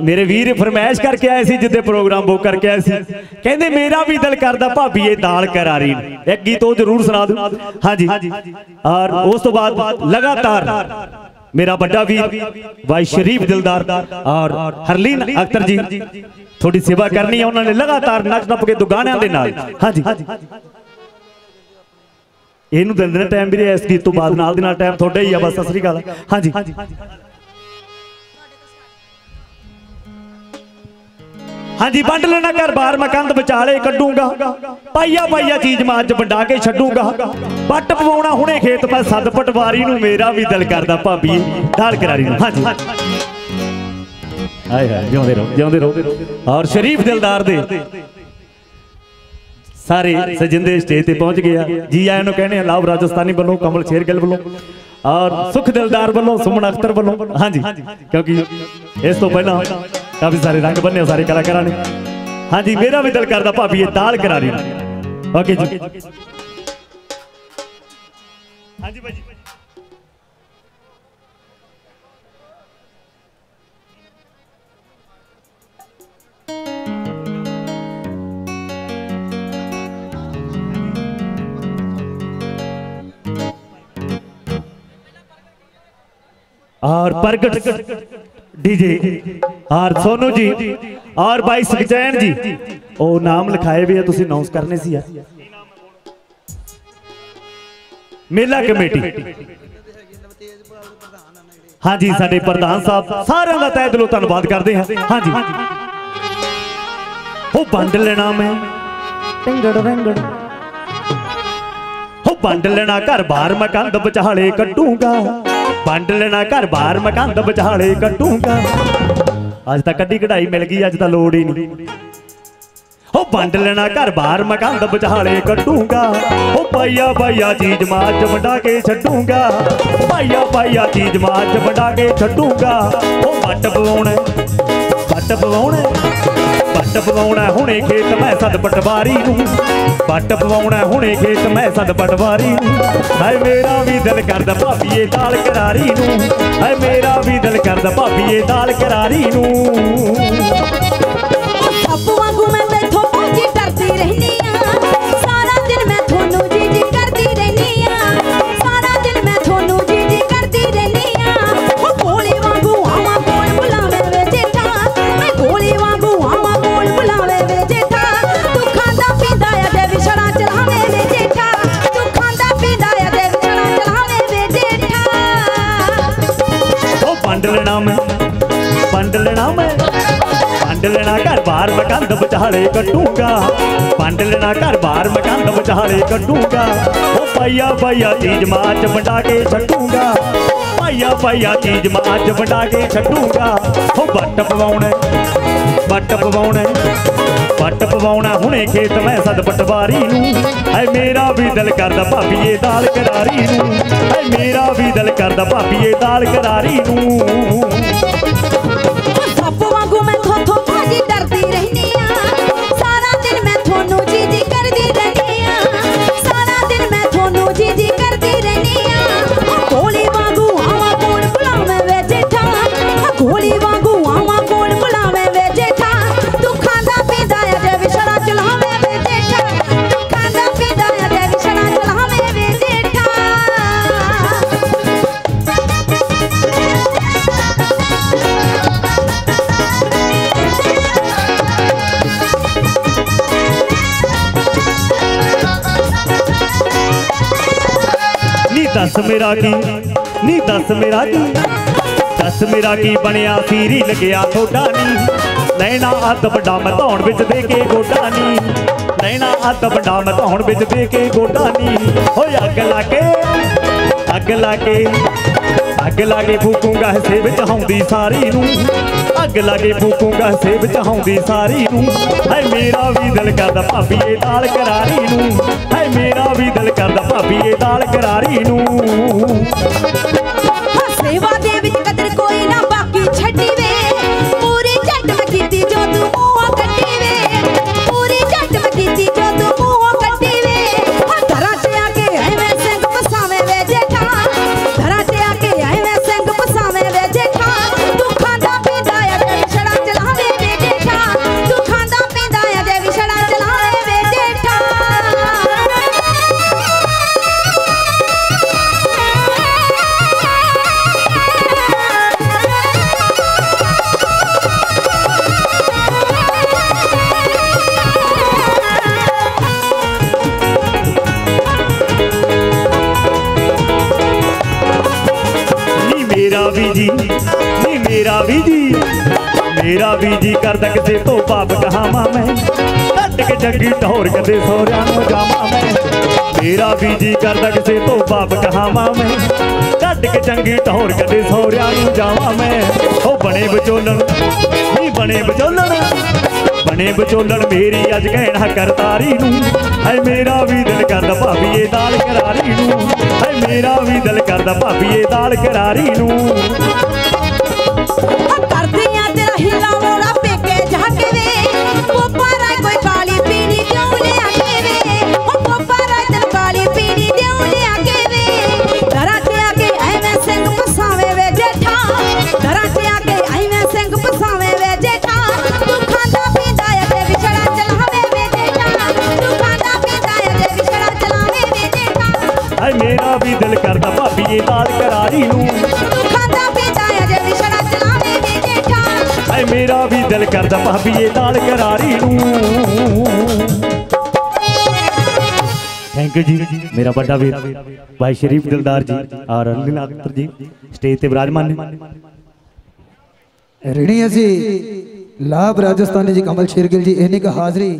ਮੇਰੇ ਵੀਰ ਫਰਮਾਇਸ਼ ਕਰਕੇ ਆਏ ਸੀ, ਜਿੱਦੇ ਪ੍ਰੋਗਰਾਮ ਬੁੱਕ ਕਰਕੇ ਆਏ ਸੀ। ਕਹਿੰਦੇ, ਮੇਰਾ ਵੀ ਦਿਲ ਕਰਦਾ ਭਾਬੀ ਇਹ ਦਾਲ ਕਰਾਰੀ ਇੱਕ ਗੀਤ ਉਹ ਜ਼ਰੂਰ ਸੁਣਾ ਦਿਓ। ਹਾਂਜੀ। ਔਰ ਉਸ ਤੋਂ ਬਾਅਦ ਲਗਾਤਾਰ ਮੇਰਾ ਵੱਡਾ ਵੀਰ ਭਾਈ ਸ਼ਰੀਫ ਦਿਲਦਾਰ ਔਰ ਹਰਲੀਨ ਅਖਤਰ ਜੀ ਥੋੜੀ ਸੇਵਾ ਕਰਨੀ ਹੈ। ਉਹਨਾਂ ਨੇ ਲਗਾਤਾਰ ਨੱਚ ਨੱਪ ਕੇ ਦੁਗਾਣਿਆਂ ਦੇ ਨਾਲ। ਹਾਂਜੀ। ਇਹਨੂੰ ਦਿੰਦੇ ਨੇ ਟਾਈਮ ਵੀਰੇ ਇਸ ਗੀਤ ਤੋਂ ਬਾਅਦ ਨਾਲ ਦੀ ਨਾਲ ਟਾਈਮ ਤੁਹਾਡਾ ਹੀ ਆ, ਬਸ ਸਤਿ ਸ੍ਰੀ ਅਕਾਲ। ਹਾਂਜੀ। ਹਾਂਜੀ ਵੰਡ ਲੈਣਾ ਘਰ ਬਾਰ ਮੈਂ ਕੰਧ ਵਿਚਾਲੇ ਕੱਢੂੰਗਾ। ਪਾਈਆ ਪਾਈਆ ਚੀਜ਼ ਮਾਂ ਚ ਵੰਡਾ ਕੇ ਛੱਡੂੰਗਾ। ਪੱਟ ਪਵਾਉਣਾ ਹੁਣੇ ਖੇਤ ਮੈਂ ਸੱਦ ਪਟਵਾਰੀ ਨੂੰ ਮੇਰਾ ਵੀ ਦਿਲ ਕਰਦਾ ਭਾਬੀ ਢਾਲ ਕਰਾਰੀ ਨੂੰ ਹਾਂਜੀ। ਹਾਏ ਹਾਏ ਜਿਉਂਦੇ ਰਹੋ ਜਿਉਂਦੇ ਰਹੋ। ਔਰ ਸ਼ਰੀਫ ਦਿਲਦਾਰ ਦੇ। ਸਾਰੇ ਸਜਿੰਦੇ ਸਟੇਜ ਤੇ ਪਹੁੰਚ ਗਏ ਆ ਜੀ ਆਇਆਂ ਨੂੰ ਕਹਿੰਦੇ ਆ ਲਾਭ ਰਾਜਸਥਾਨੀ ਵੱਲੋਂ ਕਮਲ ਸ਼ੇਰਗਿੱਲ ਵੱਲੋਂ ਔਰ ਸੁਖ ਦਿਲਦਾਰ ਵੱਲੋਂ, ਸੁਮਨ ਅਖਤਰ ਵੱਲੋਂ, ਹਾਂਜੀ, ਕਿਉਂਕਿ ਇਸ ਤੋਂ ਪਹਿਲਾਂ ਕਾਫੀ ਸਾਰੇ ਰੰਗ ਬੰਨੇ, ਸਾਰੇ ਕਲਾਕਾਰਾਂ ਨੇ। ਹਾਂਜੀ, ਮੇਰਾ ਵੀ ਦਿਲ ਕਰਦਾ ਭਾਬੀ ਇਹ ਤਾਲ ਕਰਾਰੀ ਓਕੇ ਜੀ। ਹਾਂਜੀ ਭਾਜੀ और प्रगट डीजे और सोनू जी और भाई सुखचैन जी ਉਹ ਨਾਮ ਲਿਖਾਏ ਵੀ ਆ ਤੁਸੀਂ ਅਨਾਉਂਸ ਕਰਨੇ ਸੀ ਆ ਮੇਲਾ ਕਮੇਟੀ ਹਾਂਜੀ ਸਾਡੇ ਪ੍ਰਧਾਨ ਸਾਹਿਬ ਸਾਰਿਆਂ ਦਾ ਤਹਿ ਦਿਲੋਂ ਧੰਨਵਾਦ ਕਰਦੇ ਹਾਂ ਹਾਂਜੀ ਉਹ ਵੰਡ ਲੈਣਾ ਮੈਂ ਟਿੰਗੜ ਰੰਗੜ ਹੋ ਵੰਡ ਲੈਣਾ ਘਰ ਬਾਹਰ, ਮੈਂ ਵਿਚਾਲੇ ਕੱਟੂੰਗਾ ਵੰਡ ਲੈਣਾ ਘਰ ਬਾਹਰ ਮਕੰਦ ਕੰਧ ਵਿਚਾਲੇ ਕੱਟੂੰਗਾ ਅੱਜ ਤਾਂ ਕੱਢੀ ਕਢਾਈ ਮਿਲ ਗਈ, ਅੱਜ ਤਾਂ ਲੋੜ ਹੀ ਨਹੀਂ। ਹੋ ਵੰਡ ਲੈਣਾ ਘਰ ਬਾਹਰ, ਮੈਂ ਵਿਚਾਲੇ ਕੱਟੂੰਗਾ ਹੋ ਪਾਈਆ ਪਾਈਆ ਚੀਜ਼ ਮਾਂ ਚ ਵੰਡਾ ਕੇ ਛੱਡੂਗਾ। ਪਾਈਆ ਪਾਈਆ ਚੀਜ਼ ਮਾਂ ਚ ਵੰਡਾ ਕੇ ਛੱਡੂਗਾ। ਉਹ ਵੱਟ ਪਵਾਉਣਾ ਵੱਟ ਪਵਾਉਣਾ। ਵੱਟ ਪਵਾਉਣਾ ਹੁਣੇ ਖੇਤ ਮੈਂ ਸਦ ਪਟਵਾਰੀ ਨੂੰ। ਵੱਟ ਪਵਾਉਣਾ ਹੁਣੇ ਖੇਤ ਮੈਂ ਸਦ ਪਟਵਾਰੀ ਨੂੰ। ਹਾਏ ਮੇਰਾ ਵੀ ਦਿਲ ਕਰਦਾ ਭਾਬੀਏ ਦਾਲ ਕਰਾਰੀ ਨੂੰ। ਹਾਏ ਮੇਰਾ ਵੀ ਦਿਲ ਕਰਦਾ ਭਾਬੀਏ ਦਾਲ ਕਰਾਰੀ ਨੂੰ। ਸੱਪ ਵਾਂਗੂ ਮੈਂ ਤੇਥੋਂ ਪਹੁੰਚੀ ਕਰਦੀ ਰਹਿਨੀ ਘਰ ਬਾਹਰ ਵਿਚਾਲੇ ਕੱਟੂਗਾ ਵੰਡ ਲੈਣਾ ਘਰ ਬਾਰ ਮੈਂ ਵਿਚਾਲੇ ਕੱਟੂਗਾ ਉਹ ਪਾਈਆ ਪਾਈਆ ਚੀਜ਼ ਮਾਂ ਵੰਡਾ ਕੇ ਛੱਡੂਗਾ। ਪਾਈਆ ਪਾਈਆ ਚੀਜ਼ ਮਾਂ ਵੰਡਾ ਕੇ ਛੱਡੂਗਾ। ਉਹ ਵੱਟ ਪਵਾਉਣਾ ਵੱਟ ਪਵਾਉਣਾ ਵੱਟ ਪਵਾਉਣਾ ਹੁਣੇ ਖੇਤ ਮੈਂ ਸਦ ਪਟਵਾਰੀ ਨੂੰ। ਐ ਮੇਰਾ ਵੀ ਦਿਲ ਕਰਦਾ ਭਾਬੀਏ ਦਾਲ ਕਰਾਰੀ ਨੂੰ। ਐ ਮੇਰਾ ਵੀ ਦਿਲ ਕਰਦਾ ਭਾਬੀਏ ਦਾਲ ਕਰਾਰੀ ਨੂੰ। ਮੇਰਾ ਕੀ? ਨੀ ਦੱਸ ਮੇਰਾ ਕੀ? ਦੱਸ ਮੇਰਾ ਕੀ ਬਣਿਆ? ਸੀਰੀ ਲਗਿਆ ਥੋੜਾ ਨੀ। ਲੈਣਾ ਹੱਥ ਵੱਡਾ ਮੈਂ ਵਿੱਚ ਦੇ ਕੇ ਗੋਡਾ ਨੀ। ਲੈਣਾ ਅੱਧ ਵੱਡਾ ਮਧਾਉਣ ਵਿੱਚ ਦੇ ਕੇ ਗੋਡਾ ਨੀ। ਓਏ ਅੱਗ ਲਾ ਕੇ, ਅੱਗ ਲਾ ਕੇ, ਅੱਗ ਲਾ ਕੇ ਫੂਕੂੰਗਾ ਹਿੱਸੇ ਵਿੱਚ ਹੌਂਦੀ ਸਾਰੀ ਨੂੰ। ਅੱਗ ਲਾ ਕੇ ਫੂਕੂੰਗਾ ਹਿੱਸੇ ਵਿੱਚ ਹੌਂਦੀ ਸਾਰੀ ਨੂੰ। ਹਾਏ ਮੇਰਾ ਵੀ ਦਿਲ ਕਰਦਾ ਭਾਬੀਏ ਦਾਲ ਕਰਾਰੀ ਨੂੰ। ਹਾਏ ਮੇਰਾ ਵੀ ਦਿਲ ਕਰਦਾ ਭਾਬੀਏ ਦਾਲ ਕਰਾਰੀ ਨੂੰ। ਜੱਗੀ ਢੋਰ ਕਦੇ ਸੋਹਰਿਆਂ ਨੂੰ ਜਾਵਾਂ ਮੈਂ। ਮੇਰਾ ਵੀ ਕਰਦਾ ਕਿਸੇ ਤੋਂ ਪਾਪ ਕਹਾਵਾਂ ਮੈਂ। ਕੱਟ ਕੇ ਚੰਗੀ ਢੋਰ ਕਦੇ ਸੋਹਰਿਆਂ ਨੂੰ ਜਾਵਾਂ ਮੈਂ। ਉਹ ਬਣੇ ਵਿਚੋਲਣ, ਨੀ ਬਣੇ ਵਿਚੋਲਣ। ਬਣੇ ਵਿਚੋਲਣ ਮੇਰੀ ਅੱਜ ਕਹਿਣਾ ਕਰਤਾਰੀ ਨੂੰ। ਹਾਏ ਮੇਰਾ ਵੀ ਦਿਲ ਕਰਦਾ ਭਾਬੀਏ ਦਾਲ ਕਰਾਰੀ ਨੂੰ। ਹਾਏ ਮੇਰਾ ਵੀ ਦਿਲ ਕਰਦਾ ਭਾਬੀਏ ਦਾਲ ਕਰਾਰੀ ਨੂੰ। ਭਾਬੀਏ ਦਾਲ ਕਰਾਰੀ ਨੂੰ। ਖਾਂਦਾ ਪੀਂਦਾ ਆ ਤੇ ਵਿਛੜਾ ਚਲਾਵੇ ਵੇ ਜੇਠਾ। ਹਾਏ ਮੇਰਾ ਵੀ ਦਿਲ ਕਰਦਾ ਭਾਬੀਏ ਦਾਲ ਕਰਾਰੀ ਨੂੰ। ਥੈਂਕ ਯੂ ਜੀ ਮੇਰਾ ਵੱਡਾ ਵੀਰ ਭਾਈ ਸ਼ਰੀਫ ਦਿਲਦਾਰ ਜੀ ਔਰ ਲੀਲਾ ਅਖਤਰ ਜੀ ਸਟੇਜ ਤੇ ਵਿਰਾਜਮਾਨ ਨੇ। ਰਣੀ ਅਸੀਂ ਲਾਭ ਰਾਜਸਥਾਨੀ ਜੀ ਕਮਲ ਸ਼ੇਰਗਿਲ ਜੀ ਇਹਨੇ ਕਾ ਹਾਜ਼ਰੀ